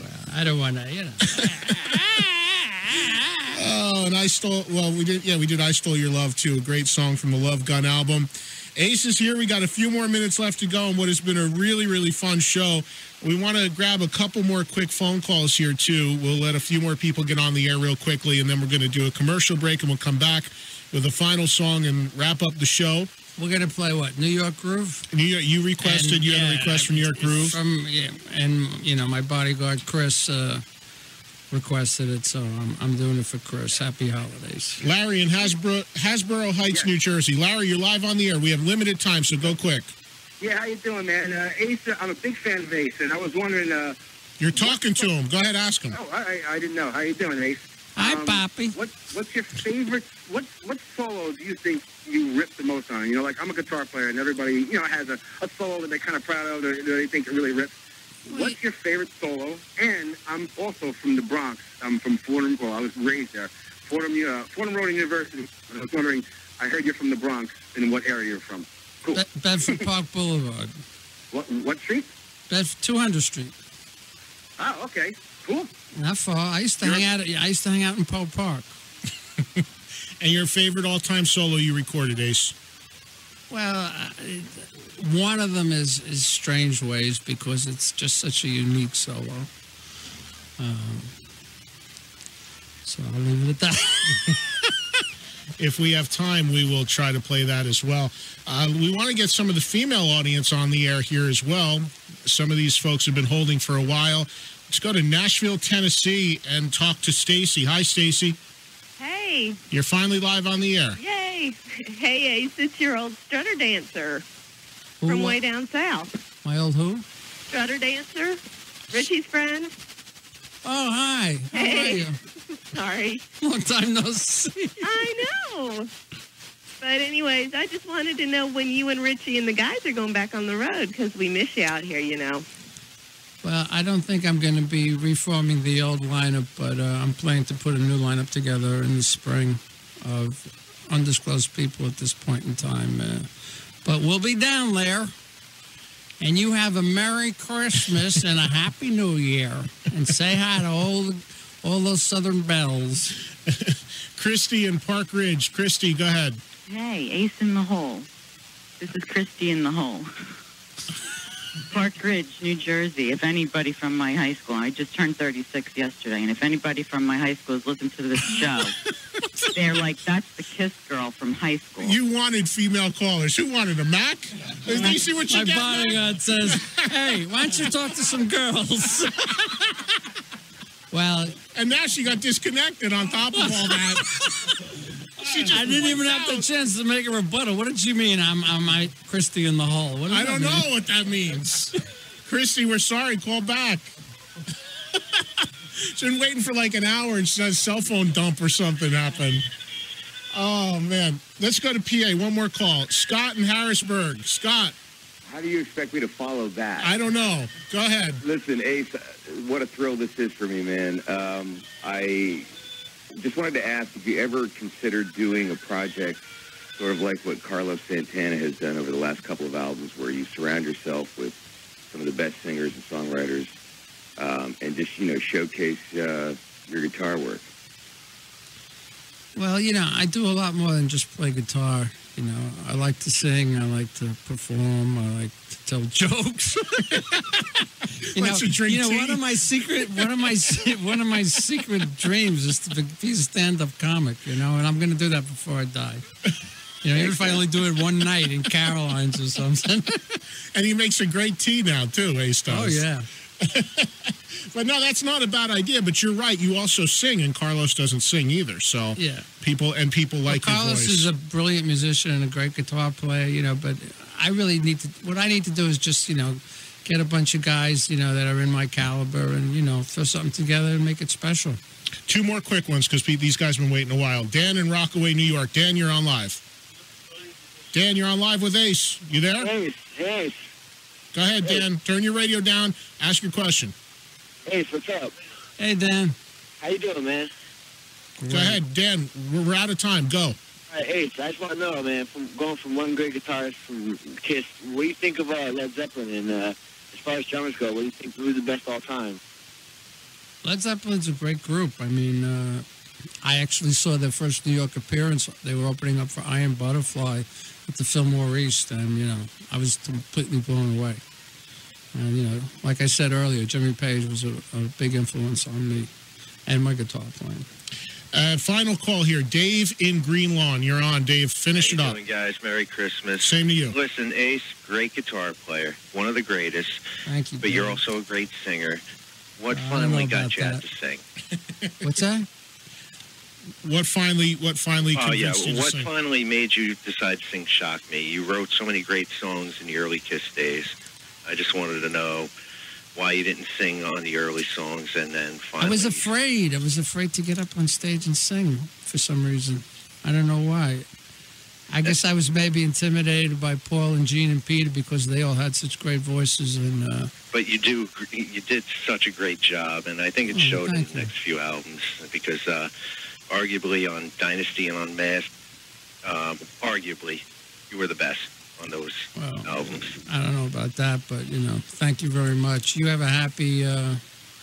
Well, I don't want to, you know. Oh, and I stole. Well, we did. Yeah, we did. I stole your love too. A great song from the Love Gun album. Ace is here. We got a few more minutes left to go, and what has been a really, really fun show. We want to grab a couple more quick phone calls here too. We'll let a few more people get on the air real quickly, and then we're going to do a commercial break, and we'll come back with a final song and wrap up the show. We're gonna play what? New York Groove. New York. You requested. And, you had a yeah, request from New York Groove. From yeah, and you know my bodyguard Chris uh, requested it, so I'm, I'm doing it for Chris. Happy holidays. Larry in Hasbrouck, Hasbrouck Heights, New Jersey. Larry, you're live on the air. We have limited time, so go quick. Yeah, how you doing, man? Uh, Ace, I'm a big fan of Ace, and I was wondering. Uh, You're talking to him. Go ahead, ask him. oh, I, I didn't know. How you doing, Ace? Hi, Um, Poppy. What What's your favorite? What What solo do you think you rip the most on? You know, like I'm a guitar player, and everybody, you know, has a, a solo that they're kind of proud of, or they think it really rips. What's your favorite solo? And I'm also from the Bronx. I'm from Fordham. Well, I was raised there. Fordham, uh, Fordham Road University. I was wondering. I heard you're from the Bronx. And what area you're from? Cool. Be- Bedford Park Boulevard. What What street? Bedford 200 Street. Oh, okay. Cool. Not far. I used to hang out. At, I used to hang out in Poe Park. And your favorite all-time solo you recorded, Ace? Well, uh, one of them is is Strange Ways because it's just such a unique solo. Um, so I'll leave it at that. If we have time, we will try to play that as well. Uh, we want to get some of the female audience on the air here as well. Some of these folks have been holding for a while. Let's go to Nashville, Tennessee, and talk to Stacy. Hi, Stacy. Hey, You're finally live on the air. yay. Hey, Ace, it's your old strutter dancer from Who, way down south. My old who? Strutter dancer, Richie's friend. Oh, hi. How Hey. are you? Sorry. Long time no see. I know. But anyways, I just wanted to know when you and Richie and the guys are going back on the road because we miss you out here, you know. Well, I don't think I'm going to be reforming the old lineup, but uh, I'm planning to put a new lineup together in the spring of undisclosed people at this point in time. Uh, but we'll be down there. And you have a Merry Christmas and a Happy New Year. And say hi to all, all those Southern belles. Christy in Park Ridge. Christy, go ahead. Hey, Ace in the Hole. This is Christy in the Hole. Park Ridge, New Jersey. If anybody from my high school, I just turned 36 yesterday, and if anybody from my high school has listened to this show, they're like, that's the Kiss girl from high school. You wanted female callers. Who wanted a Mac? Let me see what you My got. bodyguard says, hey, why don't you talk to some girls? well, and now she got disconnected on top of all that. She just I didn't even wiped have the chance to make a rebuttal. What did you mean? I'm, I'm I, Christy in the hall. What does I don't mean? know what that means. Christy, we're sorry. Call back. She's been waiting for like an hour and she has cell phone dump or something happened. Oh, man. Let's go to PA. One more call. Scott in Harrisburg. Scott, How do you expect me to follow that? I don't know. Go ahead. Listen, Ace, uh, what a thrill this is for me, man. Um, I just wanted to ask if you ever considered doing a project sort of like what Carlos Santana has done over the last couple of albums, where you surround yourself with some of the best singers and songwriters um, and just, you know, showcase uh, your guitar work. Well, you know, I do a lot more than just play guitar. You know, I like to sing. I like to perform. I like to tell jokes. you know, Likes to drink you know, one of my secret, one of my, one of my secret dreams is to be a stand-up comic. You know, and I'm going to do that before I die. You know, even if I only do it one night in Caroline's or something. and he makes a great tea now, too, Ace does. Oh yeah. But no, that's not a bad idea. But you're right. You also sing, and Carlos doesn't sing either. So Yeah. people and people like well, Carlos voice. is a brilliant musician and a great guitar player, you know, but I really need to, what I need to do is just, you know, get a bunch of guys, you know, that are in my caliber and, you know, throw something together and make it special. Two more quick ones because these guys have been waiting a while. Dan in Rockaway, New York. Dan, you're on live. Dan, you're on live with Ace. You there? Ace, Ace, Go ahead, Dan. Turn your radio down. Ask your question. Hey, what's up? Hey, Dan. How you doing, man? Go ahead, Dan. We're, we're out of time. Go. All right, Ace, I just want to know, man, from going from one great guitarist from Kiss, what do you think of uh, Led Zeppelin? And uh, as far as drummers go, what do you think who's the best all time? Led Zeppelin's a great group. I mean, uh, I actually saw their first New York appearance. They were opening up for Iron Butterfly at the Fillmore East, and, you know, I was completely blown away. And, you know, like I said earlier, Jimmy Page was a, a big influence on me and my guitar playing. Uh, final call here. Dave in Green Lawn. You're on, Dave. Finish it How you up. doing, guys? Merry Christmas. Same to you. Listen, Ace, great guitar player, one of the greatest. Thank you. But you're also a great singer. What I finally got about you out to sing? What's that? What finally? What finally Oh yeah, convinced you to what sing? finally made you decide to sing "Shock Me"? You wrote so many great songs in the early Kiss days. I just wanted to know why you didn't sing on the early songs, and then finally. I was afraid. I was afraid to get up on stage and sing for some reason. I don't know why. I guess I was maybe intimidated by Paul and Gene and Peter because they all had such great voices and uh, But you do, you did such a great job, and I think it Oh, showed in thank the next few albums because uh, arguably on Dynasty and on Mask, um, arguably you were the best on those albums. I don't know about that, but you know, thank you very much. You have a happy, uh,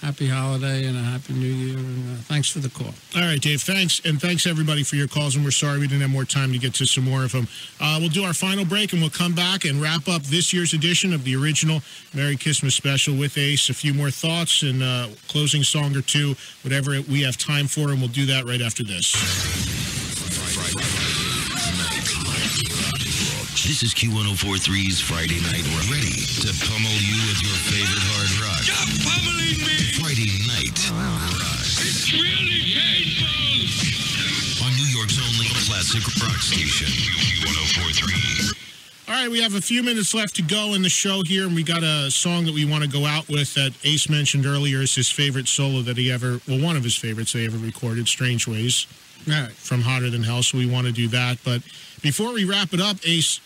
happy holiday and a happy New Year, and uh, thanks for the call. All right, Dave. Thanks, and thanks everybody for your calls. And we're sorry we didn't have more time to get to some more of them. Uh, we'll do our final break, and we'll come back and wrap up this year's edition of the original Merry Kissmas special with Ace. A few more thoughts and uh, closing song or two, whatever we have time for, and we'll do that right after this. This is Q1043's Friday Night Rock. Ready to pummel you with your favorite hard rock. Stop pummeling me! Friday Night oh, Rock. It's really painful! On New York's only classic rock station, Q1043. All All right, we have a few minutes left to go in the show here, and we got a song that we want to go out with that Ace mentioned earlier is his favorite solo that he ever, well, one of his favorites they ever recorded, Strange Ways. Right. From Hotter Than Hell, so we want to do that. But before we wrap it up, Ace,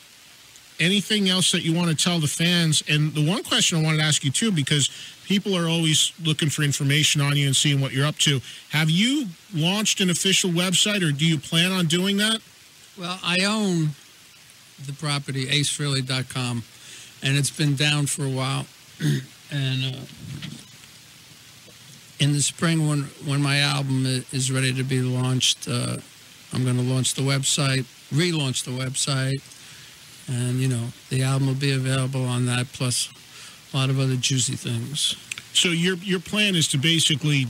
anything else that you want to tell the fans? And the one question I wanted to ask you, too, because people are always looking for information on you and seeing what you're up to. Have you launched an official website, or do you plan on doing that? Well, I own the property, acefrehley.com, and it's been down for a while. and uh, in the spring, when, when my album is ready to be launched, uh, I'm going to launch the website, relaunch the website, and, you know, the album will be available on that, plus a lot of other juicy things. So your your plan is to basically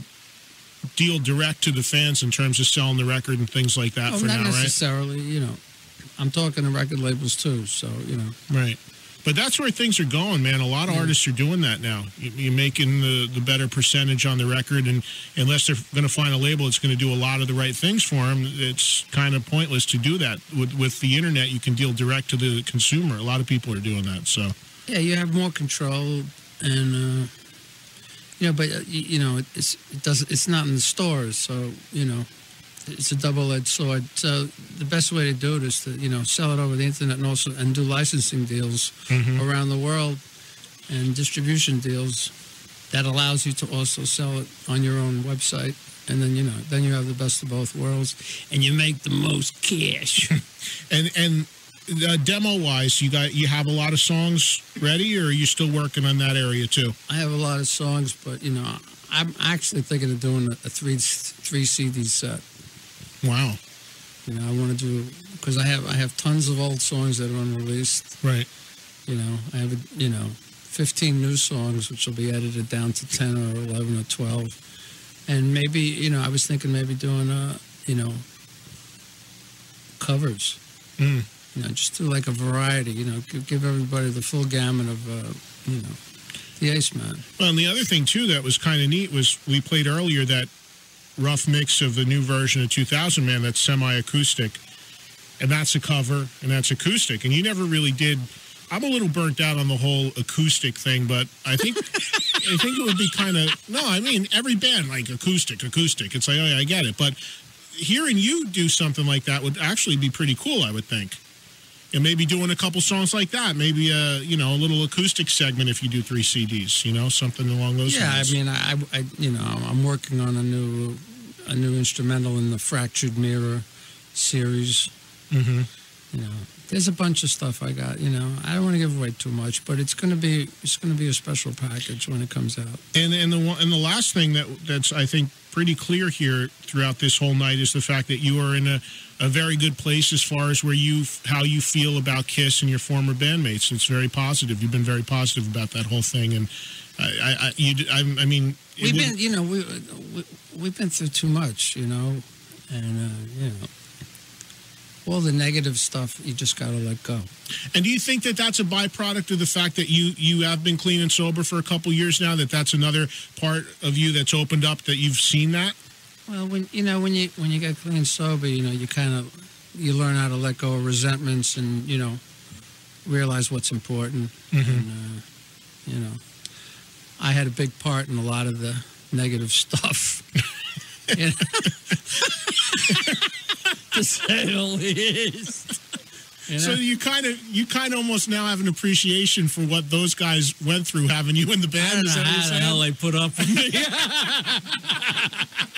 deal direct to the fans in terms of selling the record and things like that Oh, for not now, right? necessarily, you know. I'm talking to record labels too, so, you know. Right. But that's where things are going, man. A lot of artists are doing that now. You- You're making the, the better percentage on the record, and unless they're going to find a label that's going to do a lot of the right things for them, it's kind of pointless to do that. With with the internet, you can deal direct to the consumer. A lot of people are doing that. So Yeah, you have more control, and uh, you know, but uh, you, you know, it's it doesn't. It's not in the stores, so you know, it's a double-edged sword. So the best way to do it is to you know sell it over the internet and also and do licensing deals Mhm. around the world and distribution deals that allows you to also sell it on your own website. And then you know, then you have the best of both worlds, and you make the most cash. and and uh, demo wise, you got you have a lot of songs ready, or are you still working on that area too? I have a lot of songs, but you know, I'm actually thinking of doing a, a three three CD set. Wow. You know, I want to do because I have I have tons of old songs that are unreleased. Right. You know, I have you know, 15 new songs which will be edited down to 10 or 11 or 12, and maybe you know, I was thinking maybe doing a you know covers. Mm. You know, just do like a variety. You know, give, give everybody the full gamut of uh, you know, the Ace Man. Well, and the other thing too that was kind of neat was we played earlier that rough mix of the new version of 2000 Man that's semi-acoustic, and that's a cover and that's acoustic, and you never really did. I'm a little burnt out on the whole acoustic thing, but I think I think it would be kind of no. I mean, every band like acoustic, acoustic. It's like oh yeah, I get it, but hearing you do something like that would actually be pretty cool. I would think. And maybe doing a couple songs like that, maybe a you know a little acoustic segment if you do three CDs, you know something along those yeah, lines. I mean, I, I, you know, I'm working on a new, a new instrumental in the Fractured Mirror series. Mm-hmm. You know, there's a bunch of stuff I got. You know, I don't want to give away too much, but it's gonna be, it's gonna be a special package when it comes out. And and the one and the last thing that that's I think pretty clear here throughout this whole night is the fact that you are in a, a very good place as far as where you how you feel about Kiss and your former bandmates. It's very positive. You've been very positive about that whole thing, and I I, you I, I mean We've been, you know, we, we we've been through too much, you know, and uh, you know, all the negative stuff you just gotta let go. And do you think that that's a byproduct of the fact that you you have been clean and sober for a couple years now? That that's another part of you that's opened up that you've seen that. Well, when you know when you when you get clean and sober, you know you kind of you learn how to let go of resentments and you know realize what's important. Mhm. And uh, you know, I had a big part in a lot of the negative stuff. Know? to say the least. You So you kind of you kind of almost now have an appreciation for what those guys went through having you in the band. I don't know how the saying? hell they put up with me.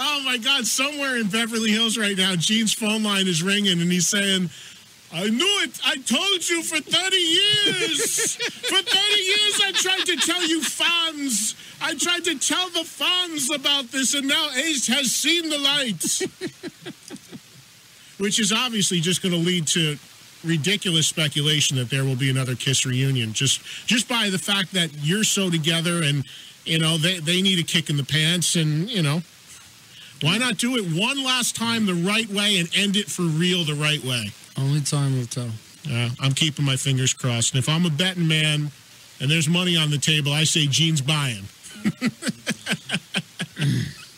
Oh my God! Somewhere in Beverly Hills right now, Gene's phone line is ringing, and he's saying, "I knew it. I told you for thirty years. for thirty years, I tried to tell you fans. I tried to tell the fans about this, and now Ace has seen the light." Which is obviously just going to lead to ridiculous speculation that there will be another Kiss reunion, just just by the fact that you're so together, and you know they they need a kick in the pants, and you know. Why not do it one last time the right way and end it for real the right way? Only time will tell. Yeah, I'm keeping my fingers crossed. And if I'm a betting man and there's money on the table, I say Gene's buying.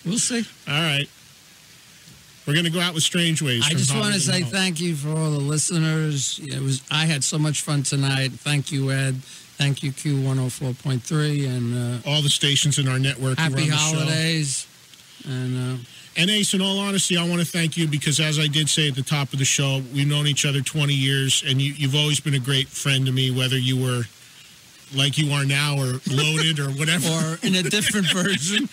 We'll see. All right. We're going to go out with Strange Ways. I just want to say Hell. thank you for all the listeners. It was I had so much fun tonight. Thank you, Ed. Thank you, Q one hundred four point three, and uh, all the stations in our network. Happy holidays. And uh, And Ace, in all honesty, I want to thank you because, as I did say at the top of the show, we've known each other 20 years, and you, you've always been a great friend to me, whether you were like you are now or loaded or whatever. or in a different version.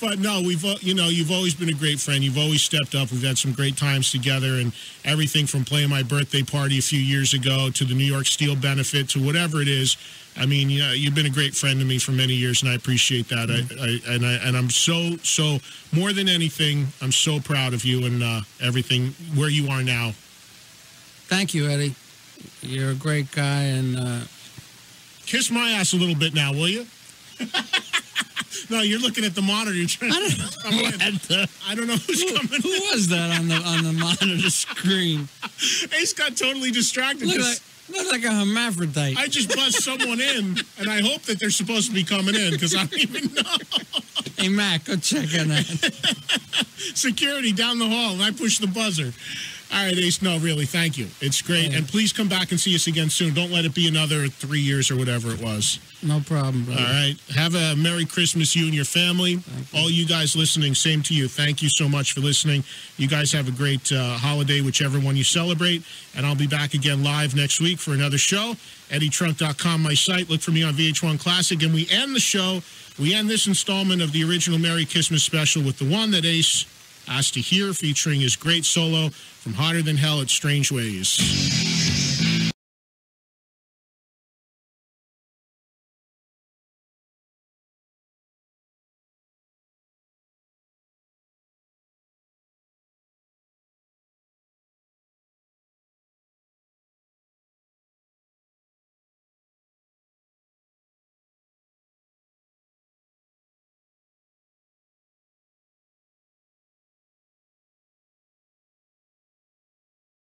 But no, we've you know you've always been a great friend. You've always stepped up. We've had some great times together, and everything from playing my birthday party a few years ago to the New York Steel benefit to whatever it is. I mean, you know, you've been a great friend to me for many years, and I appreciate that. I, I and I and I'm so so more than anything, I'm so proud of you and uh, everything where you are now. Thank you, Eddie. You're a great guy, and uh, Kiss my ass a little bit now, will you? no, you're looking at the monitor. You're trying I don't to know in. what I don't know who's coming. who was that on the on the monitor screen? Ace got totally distracted. Look 'cause like, a hermaphrodite. I just buzzed someone in, and I hope that they're supposed to be coming in because I don't even know. Hey, Mac, go check on that. Security down the hall, and I push the buzzer. All right, Ace. No, really, thank you. It's great, and please come back and see us again soon. Don't let it be another three years or whatever it was. No problem, brother. All right. Have a Merry Christmas, you and your family. All you guys listening, same to you. Thank you so much for listening. You guys have a great uh, holiday, whichever one you celebrate. And I'll be back again live next week for another show. EddieTrunk.com, my site. Look for me on VH1 Classic. And we end the show, we end this installment of the original Merry Kissmas special with the one that Ace asked to hear, featuring his great solo from hotter than hell, it's strange ways.